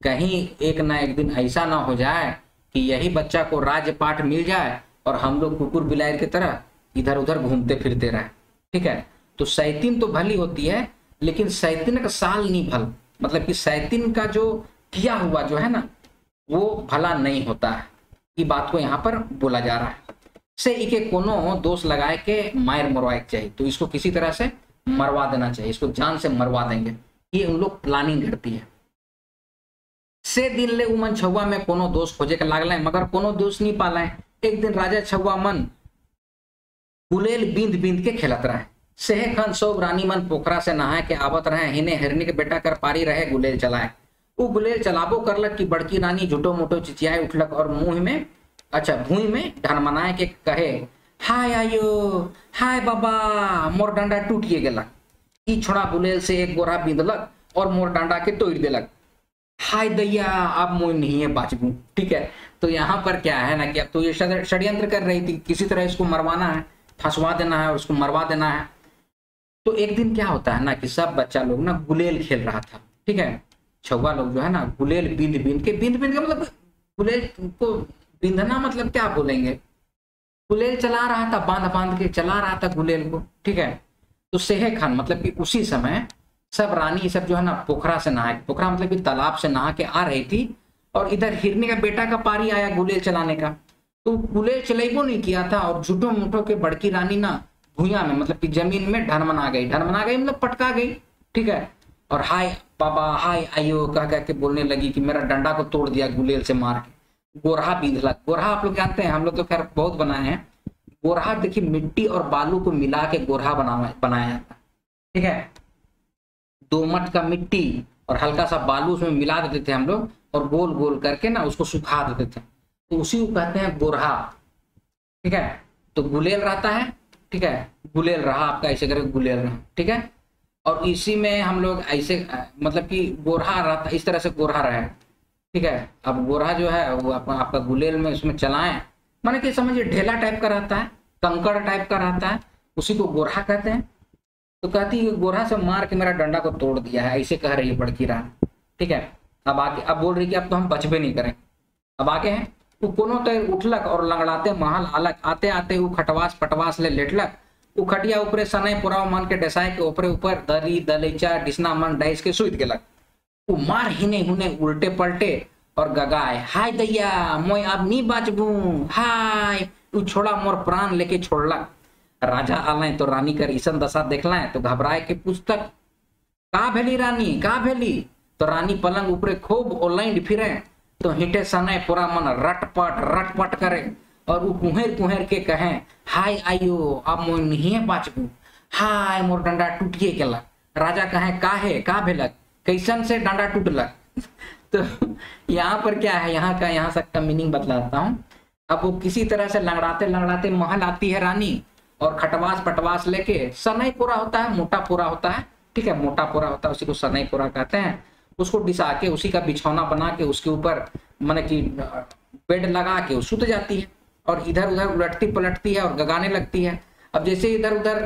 कहीं एक ना एक दिन ऐसा ना हो जाए कि यही बच्चा को राज्य पाठ मिल जाए और हम लोग कुकुर बिलायर की तरह इधर उधर घूमते फिरते रहे। ठीक है? तो सैतीन तो भली होती है। लेकिन सैतीन का साल नहीं भल। मतलब कि सैतीन का जो किया हुआ जो है ना, वो भला नहीं होता है। ये बात को यहाँ पर बोला जा रहा है। से इके कोनो दोष लगाए के मायर मरवाए चाहिए। तो इसको किसी तरह से मरवा देना चाहिए। इसको जान से मरवा देंगे। ये उन लोग प्लानिंग करती है। से दिन ले उमन छुआ में कोनो दोष खोजे के लागल है, मगर कोनो दोष नहीं पाला है। एक दिन राजा छुआ मन गुलेल बींद बींद के खेलत रहे। सेह खान सब रानी मन पोखरा से नहाए के आवत रहे, हिने हिरनी के बेटा कर पारी रहे गुलेल चलाए वो गुलेल चलाबो करलक कि बड़की रानी झूठो मोटो चिचियाए उठलक और मुँह में अच्छा भूई में ढनमनाए के कहे, हाय आयो, हाय बाबा, मोर डंडा टूटिए गेलक ई छोड़ा गुलेल से एक गोरा बींदलक और मोर डंडा के तोड़ देलक। हाय दैया, अब मोई नहीं है बाचबू ठीक है? तो यहाँ पर क्या है ना कि अब तो ये षड्यंत्र कर रही थी, किसी तरह इसको मरवाना है, फंसवा देना है और उसको मरवा देना है। तो एक दिन क्या होता है ना कि सब बच्चा लोग ना गुलेल खेल रहा था, ठीक है? छुआ लोग जो है ना गुलेल बिंद बिंद के, बिंद बिंद के मतलब गुलेल को बिंदना मतलब क्या बोलेंगे? गुलेल चला रहा था, बाँध बाँध के चला रहा था गुलेल को, ठीक है? तो सेहे खान मतलब कि उसी समय सब रानी सब जो है ना पोखरा से नहा, पोखरा मतलब कि तालाब से नहा के आ रही थी और इधर हिरने का बेटा का पारी आया गुलेल चलाने का। तो गुलेल चलेबो नहीं किया था और झूठो मुठो के बड़की रानी ना भूया में मतलब कि ज़मीन में ढनमना गई। ढनमना गई मतलब पटका गई, ठीक है? और हाय, बाबा, हाय आयो कह कह के बोलने लगी कि मेरा डंडा को तोड़ दिया गुलेल से मार के। गोरहा बीधला गोरहा आप लोग जानते हैं, हम लोग तो खैर बहुत बनाए हैं। गोरहा देखिए, मिट्टी और बालू को मिला के गोरहा बना बनाया जाता है, ठीक है? दोमट का मिट्टी और हल्का सा बालू उसमें मिला देते थे हम लोग और गोल गोल करके ना उसको सुखा देते थे। तो उसी को कहते हैं गोरहा, ठीक है? तो गुलेल रहता है ठीक है? गुलेल रहा आपका ऐसे करके गुलेल रहा ठीक है? और इसी में हम लोग ऐसे मतलब कि गोरहा रहता इस तरह से गोरहा रहे ठीक है? अब गोरहा जो है वो आप, आपका गुलेल में उसमें चलाएँ माने कि समझिए ढेला टाइप का रहता है कंकड़ टाइप का रहता है उसी को गोरहा कहते हैं। तो कहती है गोरहा से मार के मेरा डंडा को तोड़ दिया है ऐसे कह रही है बड़की रान ठीक है? अब आगे अब बोल रही कि अब तो हम बचबे नहीं करें अब आगे हैं? कोनो तो उठलक और लंगड़ाते महल आलक आते आते वो खटवास पटवास ले लेटलक। वो खटिया ऊपरे सनई पुराव मन के डसाए के ऊपरे ऊपर दरी, दलीचा, डिसना मन डाइस के सुत गेलक। वो मार हिने हुने उल्टे पलटे और गगाए, हाय दैया, मोय अब नी बाचबू। हाय। तू छोड़ा मोर प्राण लेके छोड़लक। राजा आले तो रानी कर ईसन दशा देखला तो घबराए के पूछतक, का भेली रानी, का भेली? तो रानी पलंग ऊपरे खूब ऑनलाइन फिरे। तो हिटे सनय पूरा मन रटपट रटपट करे और वो कुहेर कुहेर के कहे, हाय आयो अब मोर नहीं बाचबू हाय, मोर डंडा टूटिए गेलक राजा कहे का है का भेलक कैसन से डंडा टूटलक [laughs] तो यहाँ पर क्या है? यहाँ का, यहाँ तक का मीनिंग बतलाता हूँ। अब वो किसी तरह से लंगड़ाते लंगड़ाते महल आती है रानी और खटवास पटवास लेके सनई पूरा होता है, मोटा पूरा होता है। ठीक है, मोटा पूरा होता है, उसी को सनई पूरा कहते हैं। उसको डिसा के, उसी का बिछौना बना के, उसके ऊपर मैंने कि बेड लगा के सुत जाती है और इधर उधर उलटती पलटती है और गगाने लगती है। अब जैसे इधर उधर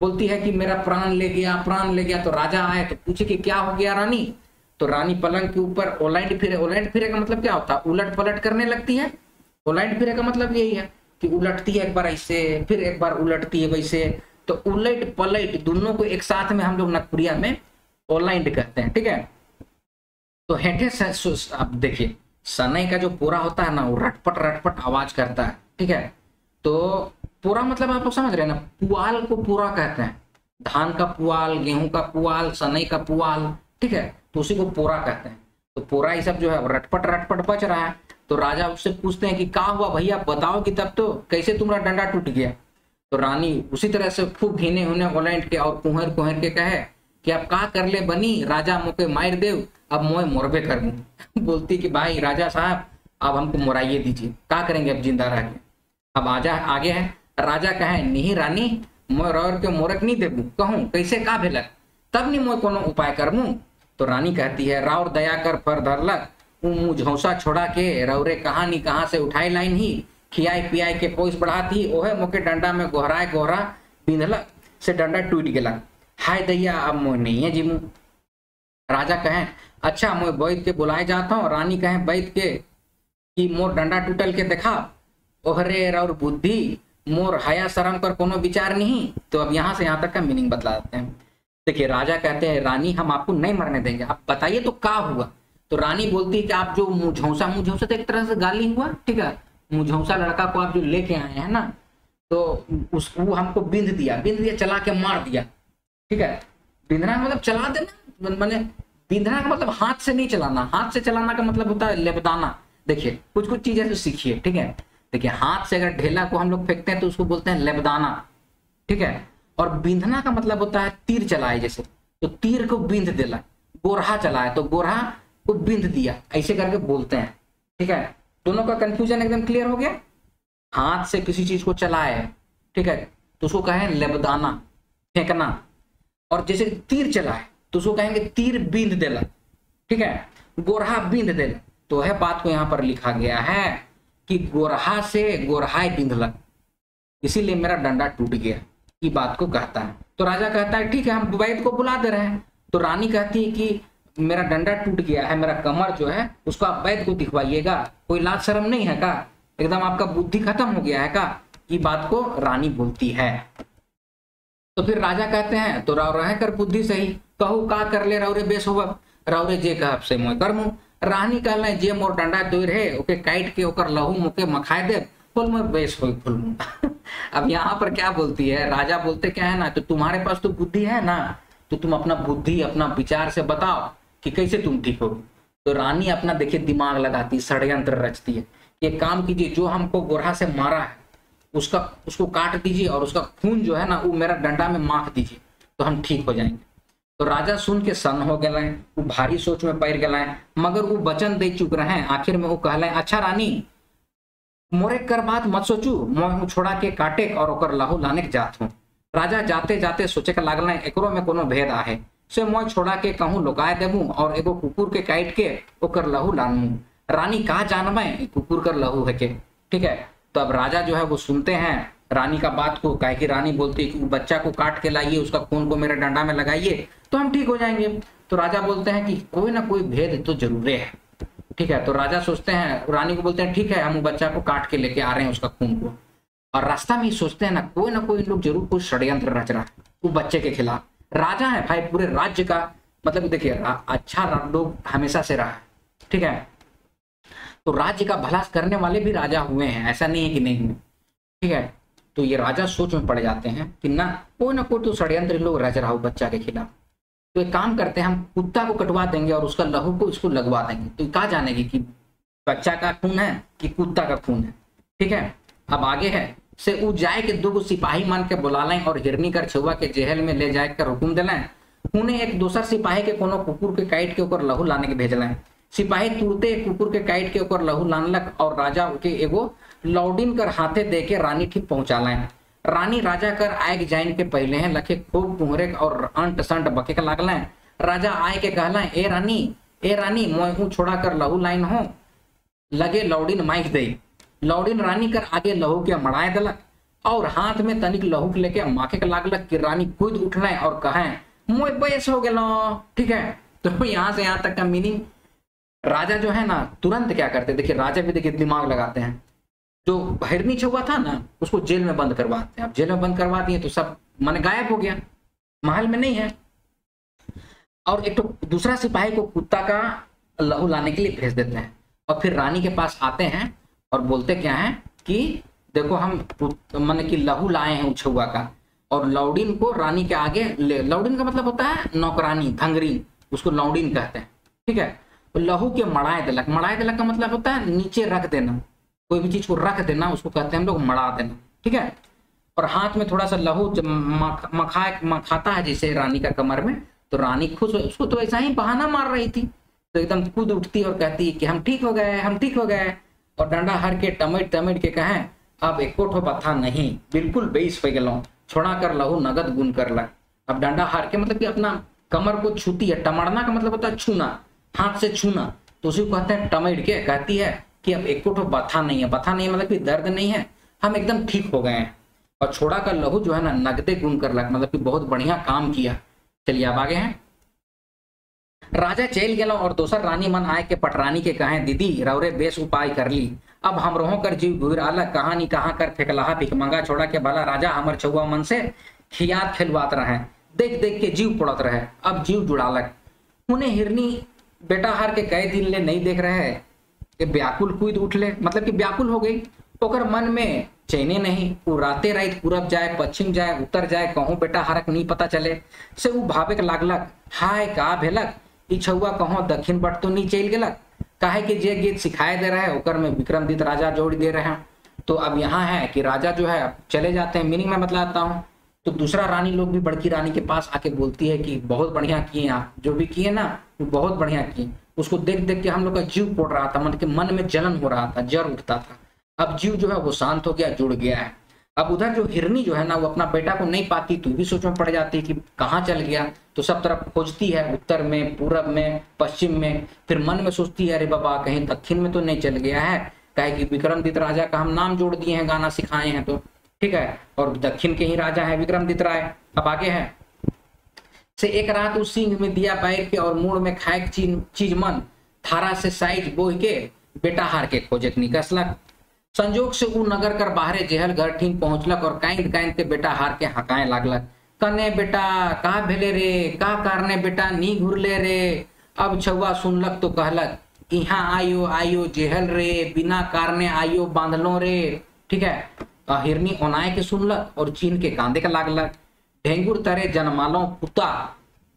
बोलती है कि मेरा प्राण ले गया, प्राण ले गया तो राजा आए तो पूछे कि क्या हो गया रानी? तो रानी पलंग के ऊपर ओलाइट फिरे ओलाइट फिरे का मतलब क्या होता? है उलट पलट करने लगती है। ओलाइट फिरे का मतलब यही है कि उलटती है एक बार ऐसे, फिर एक बार उलटती है वैसे। तो उलट पलट दोनों को एक साथ में हम लोग नकपुरिया में ओलाइंड कहते हैं, ठीक है? तो हेठे आप देखिए, सनई का जो पूरा होता है ना, वो रटपट रटपट आवाज़ करता है, ठीक है? तो पूरा मतलब आप लोग समझ रहे हैं ना, पुआल को पूरा कहते हैं। धान का पुआल, गेहूँ का पुआल, सनई का पुआल, ठीक है? तो उसी को पूरा कहते हैं। तो पूरा ही सब जो है रटपट रटपट बच रहा है। तो राजा उससे पूछते हैं कि, कहा हुआ भैया? बताओ कि तब तो कैसे तुम्हारा डंडा टूट गया? तो रानी उसी तरह से खूब घीने होने ओलेंट के और कुहर कुहर के कहे कि अब कहा कर ले बनी? राजा मुके मार देव, अब मोए मोरबे कर [laughs] बोलती कि भाई राजा साहब, अब हमको मोराइए दीजिए। क्या करेंगे अब ज़िंदा रह के? अब आजा, आगे है। राजा कहे, नहीं रानी मोर और के मोरक नहीं देबू कहूँ, कैसे का भेलक तब नहीं मोए कोनो उपाय करमू तो रानी कहती है, राउर दया कर, फर धरलक मुँह झौसा छोड़ा के, रौरे कहानी कहाँ से उठाई लाइन ही? खियाई पियाई के पोस बढ़ाती, ओहे मोके डंडा में गोहराए गोहरा बिंधलक से डंडा टूट गेलक हाय दैया, अब मोह नहीं है जीमू। राजा कहें अच्छा मैं बैद के बुलाए जाता हूँ। रानी कहें बैद के, कि मोर डंडा टूटल के देखा। ओहरे, और बुद्धि, मोर हया शर्म पर कोनो विचार नहीं। तो अब यहाँ से यहाँ तक का मीनिंग बतला देते हैं। देखिए, राजा कहते हैं, रानी, हम आपको नहीं मरने देंगे। आप बताइए तो क्या हुआ? तो रानी बोलती है कि आप जो मुझौसा मुझौसा तो एक तरह से गाली हुआ, ठीक है? मुझौसा लड़का को आप जो लेके आए हैं ना तो उस, वो हमको बिंद दिया बिंद दिया, चला के मार दिया। ठीक है? बिंदना मतलब चला देना, मैंने बिंदना का मतलब हाथ से नहीं चलाना। हाथ से चलाना का मतलब होता है लेबदाना देखिए, कुछ कुछ चीज़ें सीखिए, ठीक है? देखिए, हाथ से अगर ढेला को हम लोग फेंकते हैं तो उसको बोलते हैं लेबदाना ठीक है? और बिंधना का मतलब होता है तीर चलाए जैसे। तो तीर को बिंध दिला गोरहा चलाए तो गोरहा को बिंध दिया, ऐसे करके बोलते हैं, ठीक है? दोनों का कंफ्यूजन एकदम क्लियर हो गया? हाथ से किसी चीज़ को चलाए, ठीक है? तो उसको कहें लेबदाना फेंकना। और जैसे तीर चलाए तो उसको कहेंगे तीर बिंद देला। ठीक है? गोरहा बिंद देला। तो वह बात को यहाँ पर लिखा गया है कि गोरहा से गोरहाय बिंधलक इसीलिए मेरा डंडा टूट गया की बात को कहता है। तो राजा कहता है, ठीक है, हम वैद को बुला दे रहे हैं। तो रानी कहती है कि, मेरा डंडा टूट गया है, मेरा कमर जो है, उसको आप वैद को दिखवाइएगा। कोई लाज शर्म नहीं है का? एकदम आपका बुद्धि खत्म हो गया है का? ये बात को रानी बोलती है। तो फिर राजा कहते हैं तो राव रह कर बुद्धि सही। कहू का कर ले रावरे बेस हो राव रे जे कह से मोय कर मुँह रानी कहल जे मोर डंडा दोर है, ओके काट के ओकर लहू मुके मखाए दे फुल में बेस हो फुल [laughs] अब यहाँ पर क्या बोलती है? राजा बोलते क्या है ना तो तुम्हारे पास तो बुद्धि है ना तो तुम अपना बुद्धि, अपना विचार से बताओ कि कैसे तुम ठीक हो? तो रानी अपना देखिए दिमाग लगाती, षड्यंत्र रचती है। ये काम कीजिए, जो हमको गोरा से मारा है उसका, उसको काट दीजिए और उसका खून जो है ना, वो मेरा डंडा में माख दीजिए तो हम ठीक हो जाएँगे। तो राजा सुन के सन हो गए वो भारी सोच में पैर गए मगर वो वचन दे चुक रहे हैं। आखिर में वो कहले अच्छा रानी, मोरे कर बात मत सोचू, मैं छोड़ा के काटे और ओकर लहू लाने के जात हूँ। राजा जाते जाते सोचे का लागल एकरो में कोनो भेद आहे, से मैं छोड़ा के कहूँ लुकाए देबू और एगो कुकुर के काट के ओकर लहू लानू। रानी कहा जानबे, कुकुर कर लहू है के? ठीक है तो अब राजा जो है वो सुनते हैं, रानी का बात को, कहे कि रानी बोलती है कि बच्चा को काट के लाइए, उसका खून को मेरे डंडा में लगाइए तो हम ठीक हो जाएँगे। तो राजा बोलते हैं कि कोई ना कोई भेद तो ज़रूर है। ठीक है तो राजा सोचते हैं, रानी को बोलते हैं, ठीक है, हम बच्चा को काट के लेके आ रहे हैं उसका खून को। और रास्ता में ही सोचते हैं ना, कोई ना कोई लोग ज़रूर कोई षड्यंत्र रच रहा है, वो बच्चे के खिलाफ। राजा है भाई, पूरे राज्य का मतलब देखिए अच्छा लोग हमेशा से रहा है। ठीक है तो राज्य का भला करने वाले भी राजा हुए हैं, ऐसा नहीं है कि नहीं हुए। ठीक है? तो ये राजा सोच में पड़ जाते हैं कि ना, कोई ना कोई तो षड्यंत्र लोग रच रहा हो बच्चा के खिलाफ। तो एक काम करते हैं, हम कुत्ता को कटवा देंगे और उसका लहू को इसको लगवा देंगे। तो कहा जानेगी कि बच्चा का खून है कि कुत्ता का खून है? ठीक है? अब आगे है। से उ जाए के दो सिपाही मान के बुला लें और हिरनी कर छुआ के जेहल में ले जाए कर हुकुम दिलाएँ उन्हें एक दूसर सिपाही के कोनो कुकुर के काट के ऊपर लहू लाने के भेज भेजलें सिपाही तुरते कुकुर के काट के ऊपर लहू लानलक और राजा के एगो लौडिन कर हाथे दे के रानी ठीक पहुँचा लें रानी राजा कर आए जाइन के पहले हैं, लखे खूब कुहरे और अंट संट बके का लागल राजा आय के कहला ए रानी ए रानी, मोहू छोड़ा कर लहू लाइन हो। लगे लौडिन माइक दे। लौडिन रानी कर आगे लहू के मड़ाए दलक और हाथ में तनिक लहू लेके माखे के लागलक कि रानी खुद उठले और कहे, मोह बयस हो गलो। ठीक है तो यहाँ से यहाँ तक का मीनिंग राजा जो है ना, तुरंत क्या करते देखिए, राजा भी देखिए दिमाग लगाते हैं। जो हिरनी छुआ था ना, उसको जेल में बंद करवाते हैं। अब जेल में बंद करवा दिए तो सब मन गायब हो गया। महल में नहीं है। और एक तो दूसरा सिपाही को कुत्ता का लहू लाने के लिए भेज देते हैं। और फिर रानी के पास आते हैं और बोलते क्या है कि, देखो, हम मन की लहू लाए हैं उछुआ का। और लौडिन को रानी के आगे लौडिन का मतलब होता है नौकरानी, धंगरीन, उसको लौडिन कहते हैं। ठीक है? लहू के मड़ाए दिलक मड़ाए दिलक का मतलब होता है नीचे रख देना। कोई भी चीज़ को रख देना, उसको कहते हैं हम लोग मड़ा देना, ठीक है? और हाथ में थोड़ा सा लहू जब मखा मखाता है जैसे रानी का कमर में तो रानी खुश उसको तो ऐसा ही बहाना मार रही थी। तो एकदम कूद उठती और कहती कि हम ठीक हो गए, हम ठीक हो गए। और डंडा हर के टमेट टमेट के कहें, अब एक ठो पत्थर नहीं, बिल्कुल बेस पे गलो छोड़ा कर लहू, नगद गुन कर लग। अब डंडा हार के मतलब कि अपना कमर को छूती है, टमड़ना का मतलब होता है छूना। हाथ से छूना। तो उसी को कहते हैं टमेट के कहती है कि अब एक तो बथा नहीं है। बथा नहीं है मतलब कि दर्द नहीं है। हम एकदम ठीक हो गए हैं। और छोड़ा का लहू जो है ना, नगदे गुण कर लग मतलब कि बहुत बढ़िया काम किया। चलिए अब आगे हैं। राजा चल गया और दोसर रानी मन आए के पटरानी के कहे, दीदी, रौरे बेस उपाय कर ली। अब हम रोह कर जीव अलग कहानी कहाँ कर फेंकलाहा भिक मंगा छोड़ा के भला राजा हमर छुआ मन से खियात खिलवात रहे। देख देख के जीव पड़त रहे। अब जीव जुड़ालक उन्हें हिरनी बेटा हार के कई दिन ले नहीं देख रहे है कि व्याकुल कूद उठले मतलब कि व्याकुल हो गई। ओकर मन में चैने नहीं। वो राते रात पूरब जाए, पश्चिम जाए, उत्तर जाए, कहूँ बेटा हरक नहीं पता चले। से वो भावे के लागलक, हाय, का भेलक? ई छुआ कहूँ दक्षिण बट तो नहीं चल गलक? काहे कि जे गीत सिखाए दे रहे ओकर में विक्रमदित राजा जोड़ दे रहे हैं। तो अब यहाँ है कि राजा जो है चले जाते हैं। मीनिंग में बतलाता हूँ। तो दूसरा रानी लोग भी बड़की रानी के पास आके बोलती है कि बहुत बढ़िया किए आप, जो भी किए ना, वो बहुत बढ़िया किए। उसको देख देख के हम लोग का जीव पोड़ रहा था, मन के, मन में जलन हो रहा था जर उठता था। अब जीव जो है वो शांत हो गया, जुड़ गया है। अब उधर जो हिरनी जो है ना, वो अपना बेटा को नहीं पाती तो भी सोच में पड़ जाती है कि कहाँ चल गया। तो सब तरफ़ खोजती है, उत्तर में, पूरब में, पश्चिम में। फिर मन में सोचती है, अरे बाबा, कहीं दक्षिण में तो नहीं चल गया है। कहे कि विक्रमदित राजा का हम नाम जोड़ दिए हैं, गाना सिखाए हैं तो। ठीक है? और दक्षिण के ही राजा है विक्रमदित राय। अब आगे है। से एक रात उस सिंह में दिया बैठ के और मूड में खाए चीज़, मन थारा से साइज़ बोह के बेटा हार के खोजक निकसलक। संजोग से ऊ नगर कर बाहरे जेहल घर ठीक पहुंचलक और कांद कांद के बेटा हार के हकाए लागलक। कने बेटा का भेले रे? का कारने बेटा? नी घुरले रे? अब छुआ सुनलक तो कहलक यहाँ आयो आयो जेहल रे बिना कारने आयो बांधलो रे। ठीक है? हिरनी ओनाए के सुनलक और चीन के कांदे का लागलक ढेंगुर तरे जनमालो पुता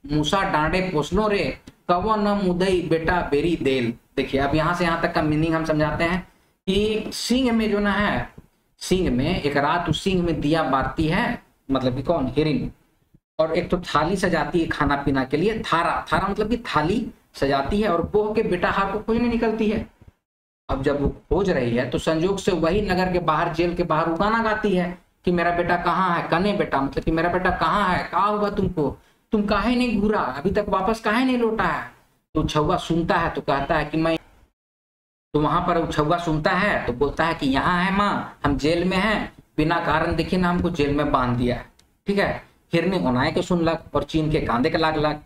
मूसा डांडे पोसलो रे कवो न मुदई बेटा बेरी देल। देखिए, अब यहाँ से यहाँ तक का मीनिंग हम समझाते हैं कि सिंह में जो ना है, सिंह में एक रात उस सिंह में दिया बारती है मतलब कि कौन? हिरिन। और एक तो थाली सजाती है खाना पीना के लिए, थारा। थारा मतलब कि थाली सजाती है और बोह के बेटा हार को खोजने निकलती है। अब जब खोज रही है तो संयोग से वही नगर के बाहर, जेल के बाहर वो गाना गाती है कि मेरा बेटा कहाँ है? कने बेटा मतलब कि मेरा बेटा कहाँ है? कहा हुआ तुमको? तुम काहे नहीं घूरा? अभी तक वापस काहे नहीं लौटा है? तो छुआ सुनता है तो कहता है कि मैं तो वहाँ पर छुआ सुनता है तो बोलता है कि यहाँ है माँ, हम जेल में हैं। बिना कारण देखे ना हमको जेल में बाँध दिया है। ठीक है? हिरनी ओनाए के सुन सुनलक और चीन के कांधे के लाग लागलक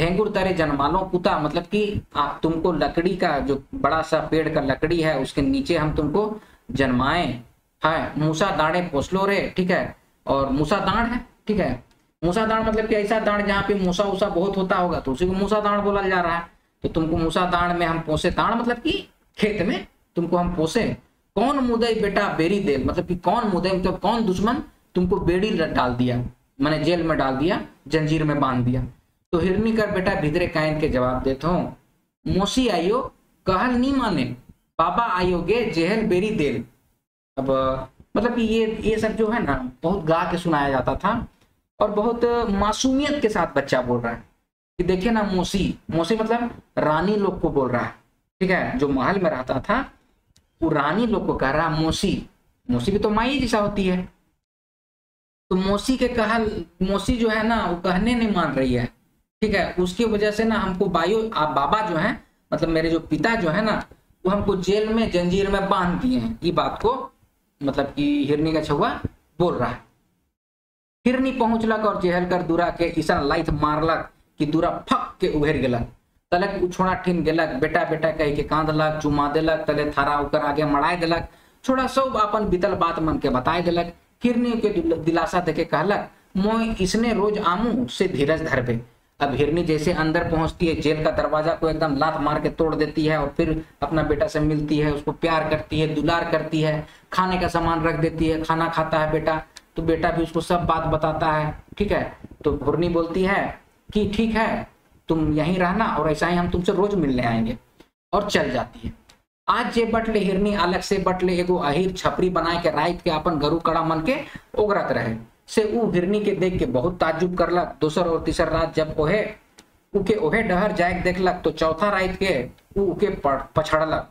ढेंगुर तरे जनमालो पुता मतलब कि आप तुमको लकड़ी का जो बड़ा सा पेड़ का लकड़ी है, उसके नीचे हम तुमको जन्माए। है मूसा दाड़े पोसलो रे, ठीक है? और मूसा दाड़ है, ठीक है? मूसा दाड़ मतलब कि ऐसा दाड़ जहाँ पे मूसा उसा बहुत होता होगा तो उसी को मूसा दाड़ बोला जा रहा है। तो तुमको मूसा दाड़ में हम पोसे दाड़ मतलब कि खेत में तुमको हम पोसे। कौन मुदई बेटा बेरी दे मतलब कि कौन मुदई मतलब कौन दुश्मन तुमको बेड़ी डाल दिया, मैंने जेल में डाल दिया, जंजीर में बाँध दिया। तो हिरनी कर बेटा भिदरे कायन के जवाब देता हूँ, मोसी आयो कहल नहीं माने, बाबा आयोगे, जेहल बेरी देल। अब मतलब ये ये सब जो है ना, बहुत गा के सुनाया जाता था और बहुत मासूमियत के साथ बच्चा बोल रहा है। कि देखिए ना, मोसी मोसी मतलब रानी लोग को बोल रहा है, ठीक है? जो महल में रहता था, वो रानी लोग को कह रहा मोसी मोसी भी तो माई जैसा होती है। तो मोसी के कहल, मोसी जो है ना, वो कहने नहीं मान रही है। ठीक है, उसकी वजह से ना हमको बायो आप बाबा जो है मतलब मेरे जो पिता जो है ना, वो हमको जेल में, जंजीर में बाँध दिए हैं। ये बात को मतलब कि हिरनी का छुआ बोल रहा है। हिरनी पहुंचलक और जेहल कर दूरा के ईसन लाइट मारलक कि दूरा फक के उभर गेलक तलक उछोड़ा ठिन गेलक बेटा बेटा कह के कांदलक चुमा देलक, तले थारा उकर आगे मड़ाए दिलक। छोड़ा सब अपन बीतल बात मन के बताए दिलक। हिरनी के दिलासा देके कहलक मोह इसने रोज आमू से धीरज धरबे। अब हिरनी जैसे अंदर पहुँचती है, जेल का दरवाज़ा को एकदम लात मार के तोड़ देती है और फिर अपना बेटा से मिलती है, उसको प्यार करती है, दुलार करती है, खाने का सामान रख देती है, खाना खाता है बेटा तो बेटा भी उसको सब बात बताता है, ठीक है? तो घुरनी बोलती है कि ठीक है, तुम यहीं रहना और ऐसा ही हम तुमसे रोज मिलने आएँगे, और चल जाती है। आज जे बटले, हिरनी अलग से बटले, एगो अहिर छपरी बनाए के रात के अपन गरु कड़ा मन के ओगरत रहे। से ऊ हिरनी के देख के बहुत ताजुब करलक दोसर और तीसर रात जब ओहे, उके ओहे डहर जाए देखलक तो चौथा रात के ऊ उके पछड़लक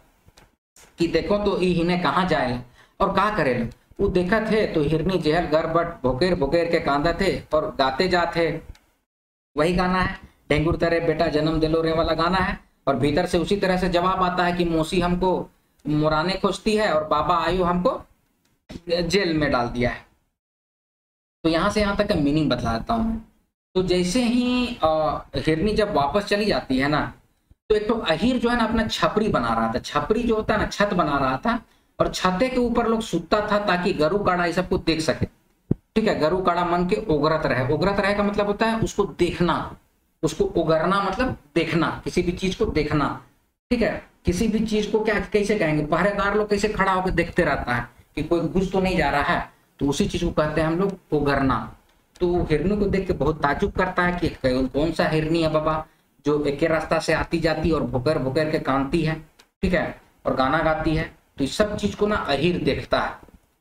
कि देखो तो ई हिने कहाँ जाए? और का करे वो देखा थे तो हिरनी जहल घर बट भोकेर भोकेर के कांदा थे और गाते जाते वही गाना है, डेंगुर तरह बेटा जन्म दिलो रे वाला गाना है। और भीतर से उसी तरह से जवाब आता है कि मौसी हमको मुराने खोजती है और बाबा आयु हमको जेल में डाल दिया है। तो यहाँ से यहाँ तक का मीनिंग बतला देता हूँ तो जैसे ही हिरनी जब वापस चली जाती है ना तो एक तो अहिर जो है ना अपना छपरी बना रहा था। छपरी जो होता है ना, छत बना रहा था और छते के ऊपर लोग सुतता था ताकि गरु काड़ा ये सबको देख सके। ठीक है गरु काड़ा मन के ओगरत रहे। ओगरत रहे का मतलब होता है उसको देखना। उसको उगरना मतलब देखना, किसी भी चीज़ को देखना। ठीक है, किसी भी चीज़ को क्या, कैसे कहेंगे? पहरेदार लोग कैसे खड़ा होकर देखते रहता है कि कोई घुस तो नहीं जा रहा है? तो उसी चीज़ को कहते हैं हम लोग, उगरना। तो हिरनी को देख के बहुत ताजुब करता है कि कौन सा हिरनी है बाबा, जो एक रास्ता से आती जाती और भुकर भुकर के कानती है, ठीक है? और गाना गाती है। तो इस सब चीज़ को ना अहिर देखता है,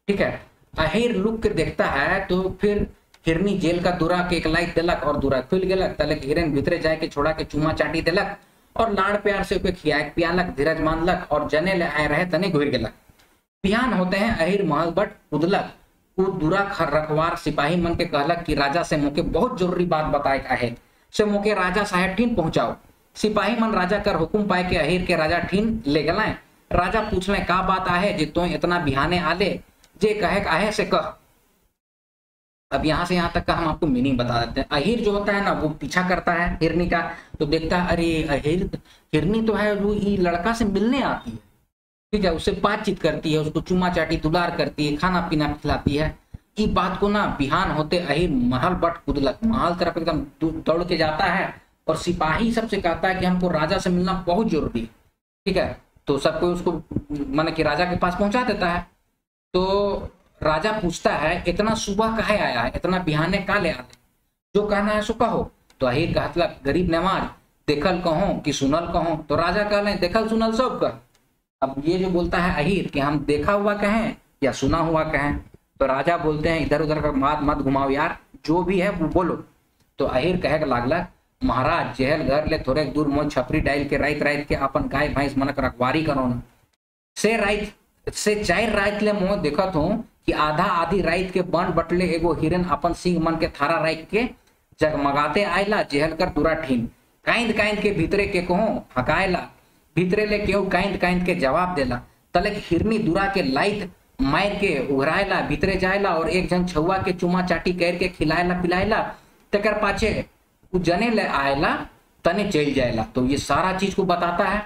ठीक है? अहिर लुक के देखता है तो फिर हिरनी जेल का दूरा के एक लाइक दिलक और दूरा खुल गलक। तलक हिरन भीतरे जाए के छोड़ा के चुमा चाटी दिलक और लाड़ प्यार से ओके खिया पियालक, धीरज मानलक और जने ले आए रहे तने घुर गलक। पियान होते हैं अहिर महल बट उदलक। दूरा रखवार सिपाही मन के कहलक कि राजा से मुके बहुत ज़रूरी बात बताए आहे से मुके राजा साहेब ठीन पहुंचाओ। सिपाही मन राजा कर हुकुम पाए के अहिर के राजा ठीन ले गलाए। राजा पूछ ले का बात आहे जे तो इतना बिहाने आले? जे कहे आहे से कह? अब यहाँ से यहाँ तक का हम आपको मीनिंग बता देते हैं। अहिर जो होता है ना, वो पीछा करता है हिरनी का। तो देखता है, अरे, अहिर, हिरनी तो है, वो ये लड़का से मिलने आती है। ठीक है, उससे बातचीत करती है, उसको चुमा चाटी, दुलार करती है, खाना पीना खिलाती है। ये बात को ना बिहान होते अहिर महल बट कुदलक महल तरफ़ एकदम दौड़ के जाता है और सिपाही सबसे कहता है कि हमको राजा से मिलना बहुत ज़रूरी है। ठीक है तो सब कोई उसको, माने कि राजा के पास पहुँचा देता है। तो राजा पूछता है, इतना सुबह कहे आया है? इतना बिहाने का ले आते जो कहना है सो कहो। तो अहिर का मतलब गरीब नवाज़, देखल कहो कि सुनल कहो? तो राजा कह देखल सुनल सब कह। अब ये जो बोलता है अहिर कि हम देखा हुआ कहें या सुना हुआ कहें तो राजा बोलते हैं, इधर उधर का मात मत घुमाओ यार, जो भी है वो बोलो। तो अहिर कहे लागला, महाराज, जेहल घर ले थोड़े दूर मोह छपरी डाल के राइत राइत के अपन गाय भैंस मनक रखवारी करो ना। से राइत, से चार राइत ले मोह देखत हूँ कि आधा आधी राइत के बन बटले एगो हिरन अपन सिंह मन के थारा राइत के जगमगाते आयला जहल कर दूरा ठीन काइंद काइंद के भीतरे के कहो हकायला ले केहू काइंद काइंद के जवाब देला। तलक हिरनी दूरा के लाइट मार के उघरायला, भीतरे जायला और एक जन छुआ के चुमा चाटी कर के खिलायला पिलायला। तकर पाछे उ जने ले आयला, तने चल जायला। तो ये सारा चीज़ को बताता है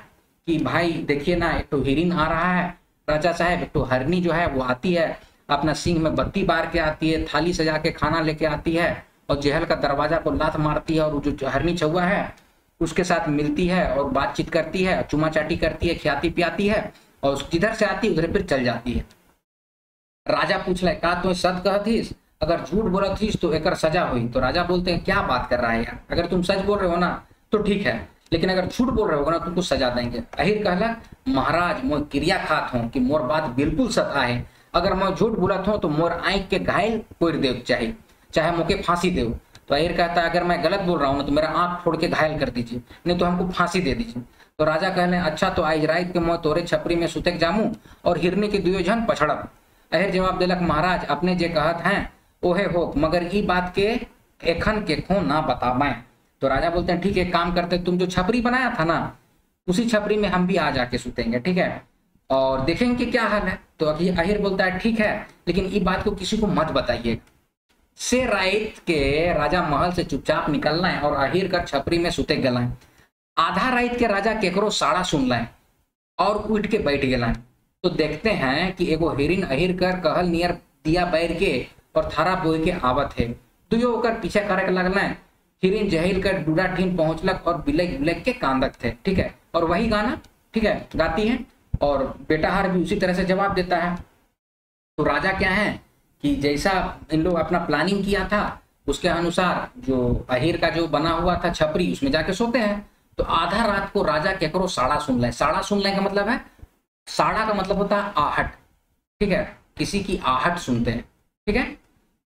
कि भाई देखिए ना, एक तो हिरिन आ रहा है। राजा साहब, एक तो हरनी जो है वो आती है, अपना सिंह में बत्ती बार के आती है, थाली सजा के खाना लेके आती है और जहल का दरवाज़ा को लात मारती है और जो हरनी छुआ है उसके साथ मिलती है और बातचीत करती है चुमा चाटी करती है, खियाती पियाती है और जिधर से आती उधर फिर चल जाती है। राजा पूछ ले का तो सच कहतीस अगर झूठ बोला थी तो एक सजा हुई। तो राजा बोलते हैं, क्या बात कर रहा है यार? अगर तुम सच बोल रहे हो ना तो ठीक है, लेकिन अगर झूठ बोल रहे हो ना तुमको सजा देंगे। अहिर कहला, महाराज, मोर क्रिया खात हूँ कि मोर बात बिल्कुल सत है। अगर मैं झूठ बोला हूँ तो मोर आँख के घायल कोर दे चाहे चाहे मुझे फांसी दे तो अहिर कहता है, अगर मैं गलत बोल रहा हूँ ना तो मेरा आँख फोड़ के घायल कर दीजिए, नहीं तो हमको फांसी दे दीजिए। तो राजा कहने अच्छा तो आज रात के मैं तोरे छपरी में सुतक जामू और हिरनी के दुयो झन पछड़ब। अहिर जवाब दिलक, महाराज, अपने जे कहत हैं, ओहे हो मगर ई बात के एखन के खो ना बता पाए तो राजा बोलते हैं, ठीक है काम करते, तुम जो छपरी बनाया था ना, उसी छपरी में हम भी आ जाके सुतेंगे, ठीक है? और देखेंगे क्या हाल है? तो अभी अहिर बोलता है, ठीक है, लेकिन ये बात को किसी को मत बताइए। से रात के राजा महल से चुपचाप निकलना है और अहिर कर छपरी में सुते गला आधा रात के राजा केकरो साड़ा सुन लाए और उठ के बैठ गए तो देखते हैं कि एगो हिरिन अहिर कर कहल नियर दिया बैर के और थारा बोई के आवत है। दुयो ओकर पीछे करे के लगना है हिरिन जहिल कर डूडा ठीन पहुंचलक और बिलक बिलक के कांदक थे। ठीक है? और वही गाना? ठीक है? गाती है? और बेटा हार भी उसी तरह से जवाब देता है। तो राजा क्या है? कि जैसा इन लोग अपना प्लानिंग किया था, उसके अनुसार जो अहिर का जो बना हुआ था छपरी, उसमें जाके सोते हैं। तो आधा रात को राजा क्या करो, साड़ा सुन ले। साड़ा सुन ले का मतलब है, साड़ा का मतलब होता है आहट। ठीक है? किसी की आहट सुनते हैं। ठीक है?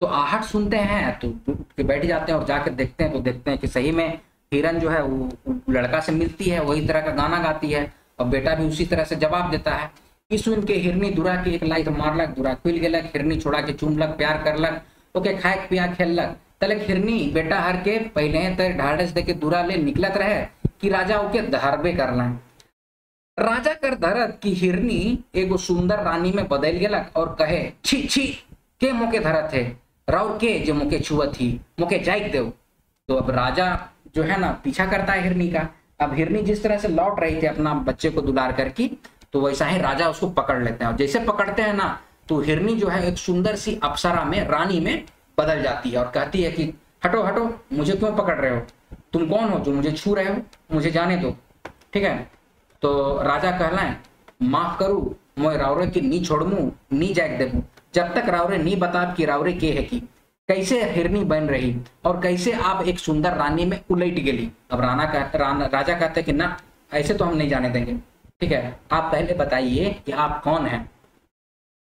तो आहट सुनते हैं तो के बैठ जाते हैं और जाकर देखते हैं तो देखते हैं कि सही में हिरन जो है, वो लड़का से मिलती है, वही तरह का गाना गाती है और बेटा भी उसी तरह से जवाब देता है। कि सुन के हिरनी दुरा के एक लाइट मारलक, दुरा खुल गेलक, हिरनी छोड़ा के चुमलक, प्यार करलक, ओके खाए पिया खेललक। तले हिरनी बेटा हर के पहले तर ढाढ़स दे के दुरा ले निकलत रहे कि राजा ओके धरबे करना राजा कर धरत की हिरनी एगो सुंदर रानी में बदल गलक और कहे, छी छी, के मुके धरत है? राउर के जो मुके छुअत थी मुके जाइक देव तो अब राजा जो है ना, पीछा करता है हिरनी का। अब हिरनी जिस तरह से लौट रही थी अपना बच्चे को दुलार करके तो वैसा ही राजा उसको पकड़ लेते हैं। और जैसे पकड़ते हैं ना तो हिरनी जो है एक सुंदर सी अप्सरा में, रानी में बदल जाती है और कहती है कि, हटो हटो, मुझे क्यों पकड़ रहे हो? तुम कौन हो जो मुझे छू रहे हो? मुझे जाने दो। ठीक है? तो राजा कहलाए, माफ़ करू, मैं रावरे की नी छोड़मू, नी जाग देबू जब तक रावरे नी बता कि रावरे के है की, कैसे हिरनी बन रही और कैसे आप एक सुंदर रानी में उलट गेली? अब राना कह, राना, राजा कहते कि, ना, ऐसे तो हम नहीं जाने देंगे। ठीक है, आप पहले बताइए कि आप कौन हैं।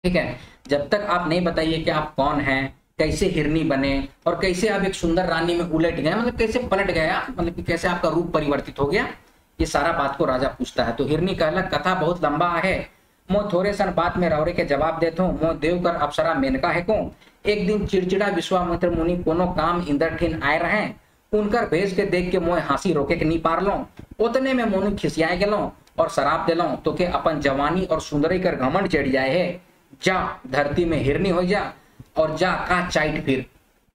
ठीक है, जब तक आप नहीं बताइए कि आप कौन हैं, कैसे हिरनी बने और कैसे आप एक सुंदर रानी में उलट गए मतलब कैसे पलट गया मतलब कैसे आपका रूप परिवर्तित हो गया, ये सारा बात को राजा पूछता है। तो हिरनी कहला कथा बहुत लंबा है। मो थोड़े सन बात में रावरे के जवाब देता हूँ मो देवकर अप्सरा मेनका है को। एक दिन चिड़चिड़ा विश्वामित्र मुनि कोनो काम इंदर ठिन आए रहे, उनकर भेज के देख के मोह हँसी रोके के नहीं पार लो। उतने में मोनू खिसियाए गेलो। और शराब दिलो तो के अपन जवानी और सुंदरी कर घमंड चढ़ जाए है? जा, धरती में हिरनी हो जा और जा का चाइट फिर।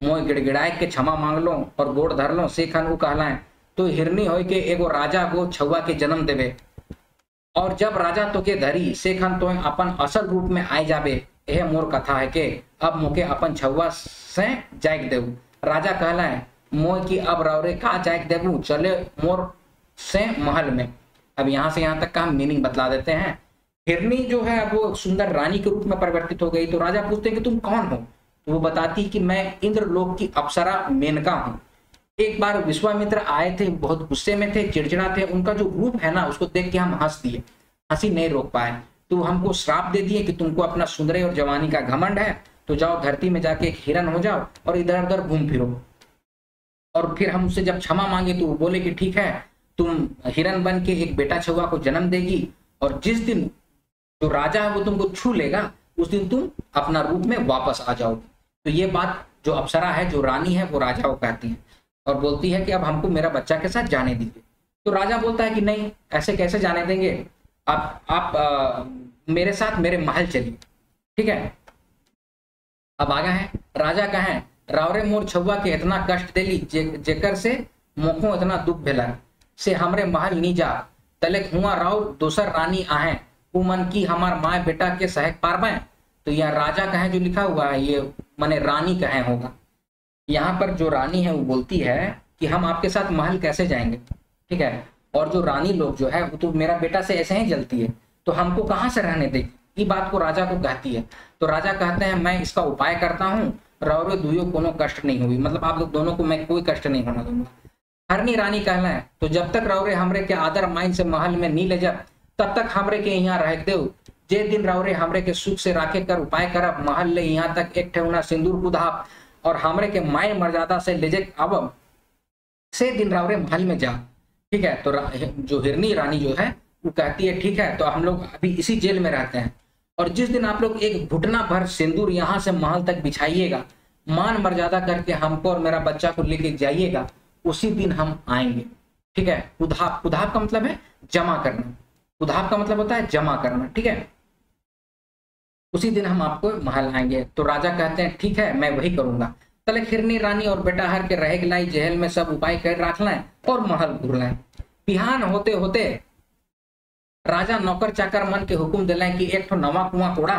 मोह गिड़गिड़ाए के क्षमा मांग लो और गोड़ धर लो से खन कहलाए। तो हिरनी हो के एगो राजा को छुआ के जन्म देवे। और जब राजा तो के धरी से खन तो अपन असल रूप में आए जाबे। यह मोर कथा है के, अब मोके अपन छुआ से जाग देव। राजा कहलाए मोह की अब रावरे का जाग देबू चले मोर से महल में। अब यहाँ से यहाँ तक का हम मीनिंग बतला देते हैं। हिरनी जो है वो सुंदर रानी के रूप में परिवर्तित हो गई। तो राजा पूछते हैं कि तुम कौन हो? तो वो बताती कि मैं इंद्रलोक की अप्सरा मेनका हूँ। एक बार विश्वामित्र आए थे, बहुत गुस्से में थे, चिड़चिड़ा थे। उनका जो रूप है ना, उसको देख के हम हंस दिए। हँसी नहीं रोक पाए। तो हमको श्राप दे दिए कि तुमको अपना सुंदर और जवानी का घमंड है। तो जाओ धरती में जाके एक हिरन हो जाओ और इधर उधर घूम फिरो। और फिर हम उससे जब क्षमा मांगे तो वो बोले कि ठीक है तुम हिरन बन के एक बेटा छुआ को जन्म देगी और जिस दिन जो राजा है वो तुमको छू लेगा उस दिन तुम अपना रूप में वापस आ जाओगे। तो ये बात जो अप्सरा है जो रानी है वो राजा को कहती है और बोलती है कि अब हमको मेरा बच्चा के साथ जाने दीजिए। तो राजा बोलता है कि नहीं ऐसे कैसे जाने देंगे? आप आप आ, मेरे साथ मेरे महल चलिए। ठीक है? अब आगे है। राजा कहे रावरे मोर छुआ के इतना कष्ट देली जे, जेकर से मोखो इतना दुख भेला। से हमरे महल नी जा। तले हुआ राव दोसर रानी आहे। उमन की हमार माए बेटा के सहक पारबे। तो यह राजा कहे जो लिखा हुआ है, ये मने रानी कहे होगा। यहाँ पर जो रानी है, वो बोलती है कि हम आपके साथ महल कैसे जाएँगे? ठीक है? और जो रानी लोग जो है, वो तो मेरा बेटा से ऐसे ही जलती है। तो हमको कहाँ से रहने देगी ये बात को राजा को कहती है। तो राजा कहते हैं, मैं इसका उपाय करता हूँ। रौरे दुयो कोनो कष्ट नहीं हुई। मतलब आप लोग दोनों को मैं कोई कष्ट नहीं होना दूँगा। हरनी रानी कहना है तो जब तक रौरे हमरे के आदर माइन से महल में नहीं ले जा, तब तक हमरे के यहाँ रह दे जे दिन रौरे हमरे के सुख से राखे कर उपाय करब महल ले यहाँ तक एक ठेना सिंदूर कुदाब और हमरे के माय मर्यादा से ले अब से दिन रावरे महल में जा। ठीक है तो जो हिरनी रानी जो है, वो कहती है, ठीक है तो हम लोग अभी इसी जेल में रहते हैं। और जिस दिन आप लोग एक घुटना भर सिंदूर यहाँ से महल तक बिछाइएगा, मान मर्यादा करके हमको और मेरा बच्चा को लेके जाइएगा उसी दिन हम आएँगे। ठीक है? उधाप उधाप का मतलब है जमा करना। उधाप का मतलब होता है जमा करना। ठीक है? उसी दिन हम आपको महल आएँगे तो राजा कहते हैं, ठीक है, मैं वही करूँगा। तले खिरनी, रानी और बेटा हर के रह लाई जेल में सब उपाय कर रख लें और महल घूर लें बिहान होते होते राजा नौकर चाकर मन के हुक्म दिलाए कि एक नवा कुआँ कोड़ा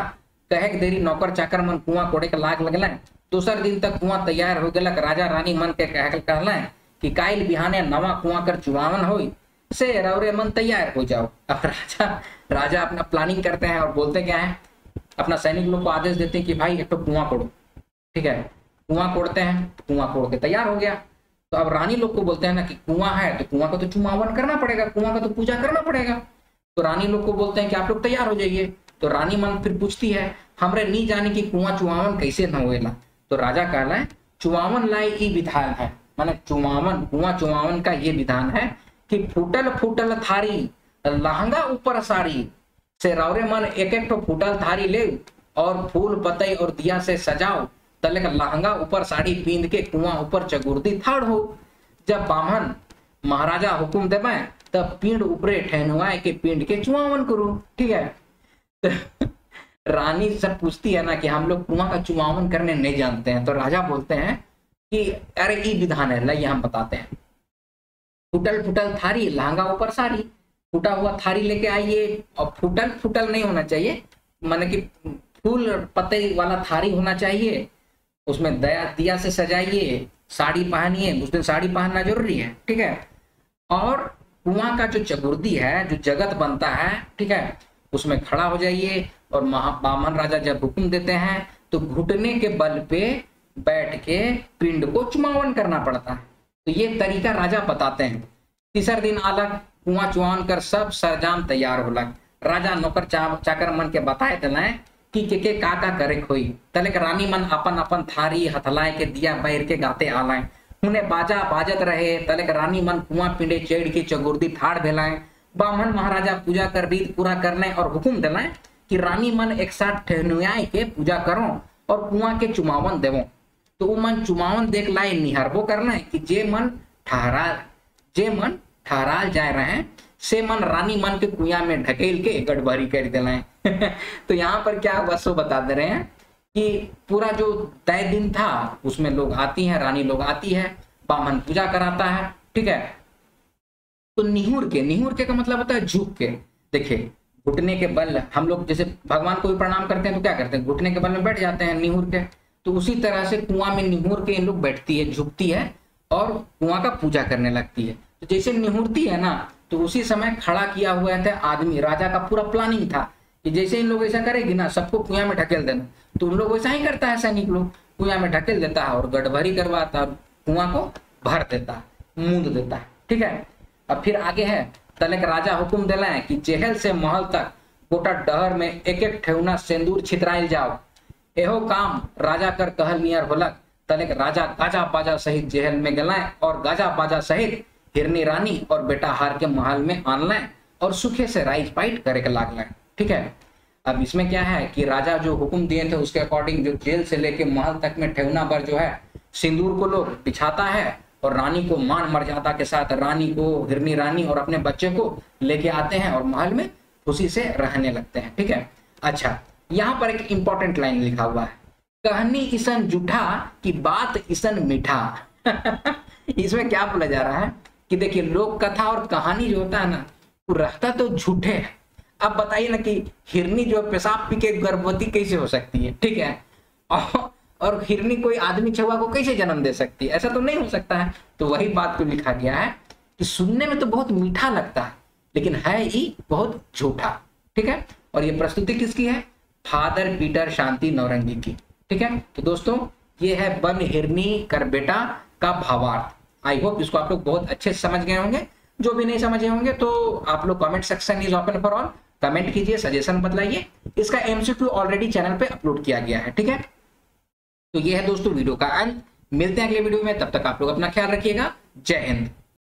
कहे देरी नौकर चाकर मन कुआँ कोड़े के लाग लगल दूसर दिन तक कुआँ तैयार हो गलक। राजा, रानी मन के कह कहले कि काइल बिहाने नवा कुआँ कर चुवावन हो से रौरे मन तैयार हो जाओ। अब राजा राजा अपना प्लानिंग करते हैं और बोलते क्या है? अपना सैनिक लोग को आदेश देते हैं कि भाई, एक तो कुआँ कोड़ो ठीक है? कुआँ कोड़ते हैं तो कुआँ कोड़ के तैयार हो गया। तो अब रानी लोग को बोलते हैं ना कि कुआँ है तो कुआँ का तो चुमावन करना पड़ेगा, कुआँ का तो पूजा करना पड़ेगा। तो रानी लोग को बोलते हैं कि आप लोग तैयार हो जाइए। तो रानी मन फिर पूछती है, हमरे नहीं जाने की कुआँ चुमावन कैसे न होएला? तो राजा कहला है, चुमावन लाई ई विधान है। माने चुमावन कुआँ चुमावन का ये विधान है कि फूटल फूटल थारी, लहंगा ऊपर साड़ी से रावरे मन एक एक तो फूटल थारी ले और फूल पतई और दिया से सजाओ, तले का लहंगा ऊपर साड़ी पींद के कुआँ ऊपर चगुर्दी थाड़ हो। जब बामन, महाराजा हुकुम देवे, तब पिंड ऊपरे ठहनुआए के पिंड के चुआवन करो, ठीक है? [laughs] रानी सब पूछती है ना कि हम लोग कुआँ का चुमावन करने नहीं जानते हैं तो राजा बोलते हैं अरे ये विधान है लाइए हम बताते हैं। फुटल फुटल थारी, लहंगा ऊपर साड़ी। फूटा हुआ थारी लेके आइए, और फुटल फुटल नहीं होना चाहिए। माने कि फूल पत्ते वाला थारी होना चाहिए। उसमें दया, दिया से सजाइए, साड़ी पहनिए, उस दिन साड़ी पहनना ज़रूरी है, ठीक है? और कुआँ का जो चगुर्दी है, जो जगत बनता है, ठीक है? उसमें खड़ा हो जाइए, और महा बामन राजा जब हुक्म देते हैं तो घुटने के बल पे बैठ के पिंड को चुमावन करना पड़ता। है तो ये तरीका राजा बताते हैं। तीसर दिन अलग कुआँ चुआन कर सब सरजाम तैयार हो लग राजा नौकर चाकर मन के बताए दिलाए कि के के का का करे खोई तले रानी मन अपन अपन थारी हथलाए के दिया बैर के गाते आलाए उन्हें बाजा बाजत रहे तले रानी मन कुआँ पिंडे चेड़ के चगुर्दी थाड़ भेलाए बामन महाराजा पूजा कर रीत पूरा करने और हुक्म दिलाए कि रानी मन एक साथ ठहनुआए के पूजा करो और कुआँ के चुमावन देवो। तो वो मन चुमावन देख लाए निहरबो करना है कि जे मन ठहरा जे मन ठहराल जा रहे हैं, से मन रानी मन के कुया में ढकेल के गड़बड़ी कर है। [laughs] तो यहाँ पर क्या बस वो बता दे रहे हैं कि पूरा जो तय दिन था, उसमें लोग आती हैं, रानी लोग आती है, बामन पूजा कराता है, ठीक है? तो निहुर के निहुर के का मतलब होता है झुक के। देखिए, घुटने के बल, हम लोग जैसे भगवान को भी प्रणाम करते हैं तो क्या करते हैं? घुटने के बल में बैठ जाते हैं निहुर के। तो उसी तरह से कुआँ में निहूर के इन लोग बैठती है, झुकती है और कुआँ का पूजा करने लगती है। तो जैसे निहुरती है ना तो उसी समय खड़ा किया हुआ था आदमी, राजा का पूरा प्लानिंग था कि जैसे इन लोग ऐसा करेगी ना, सबको कुआँ में ढकेल देना। तो उन लोग वैसा ही करता है सैनिक लोग कुआँ में ढकेल देता है और गड़बड़ी करवाता कुआँ को भर देता है, मूंद देता है, ठीक है? अब फिर आगे है, तलक राजा हुक्म दिला है कि जेहल से महल तक गोटा डहर में एक एक ठेवना सिंदूर छितराइल जाओ। एहो काम राजा कर कहल नियर होलक। तलक राजा गाजा बाजा सहित जेहल में गलाए और गाजा बाजा सहित हिरनी रानी और बेटा हार के महल में आनलाए और सुखे से राइज पाइट करे के लागलाए ठीक है? अब इसमें क्या है कि राजा जो हुक्म दिए थे उसके अकॉर्डिंग जो जेल से लेके महल तक में ठेवना पर जो है, सिंदूर को लोग बिछाता है और रानी को मान मर्यादा के साथ रानी को, हिरनी रानी और अपने बच्चे को लेके आते हैं और महल में खुशी से रहने लगते हैं। ठीक है? अच्छा यहाँ पर एक इंपॉर्टेंट लाइन लिखा हुआ है। कहनी ईसन जूठा की बात ईसन मीठा। [laughs] इसमें क्या बोला जा रहा है? कि देखिए लोक कथा और कहानी जो होता है ना, वो रहता तो झूठे है। अब बताइए ना कि हिरनी जो पेशाब पी के गर्भवती कैसे हो सकती है? ठीक है? और और हिरनी कोई आदमी छुआ को कैसे जन्म दे सकती है? ऐसा तो नहीं हो सकता है। तो वही बात को लिखा गया है कि सुनने में तो बहुत मीठा लगता है, लेकिन है ही बहुत झूठा। ठीक है? और ये प्रस्तुति किसकी है? फादर पीटर शांति नौरंगी की। ठीक है? तो दोस्तों, ये है बन हिरनी कर बेटा का भावार्थ। आई होप इसको आप लोग बहुत अच्छे से समझ गए होंगे। जो भी नहीं समझे होंगे तो आप लोग comment section is open for all comment कीजिए सजेशन बतलाइए। इसका एमसीक्यू ऑलरेडी चैनल पे अपलोड किया गया है, ठीक है? तो ये है दोस्तों वीडियो का अंत। मिलते हैं अगले वीडियो में। तब तक आप लोग अपना ख्याल रखिएगा। जय हिंद।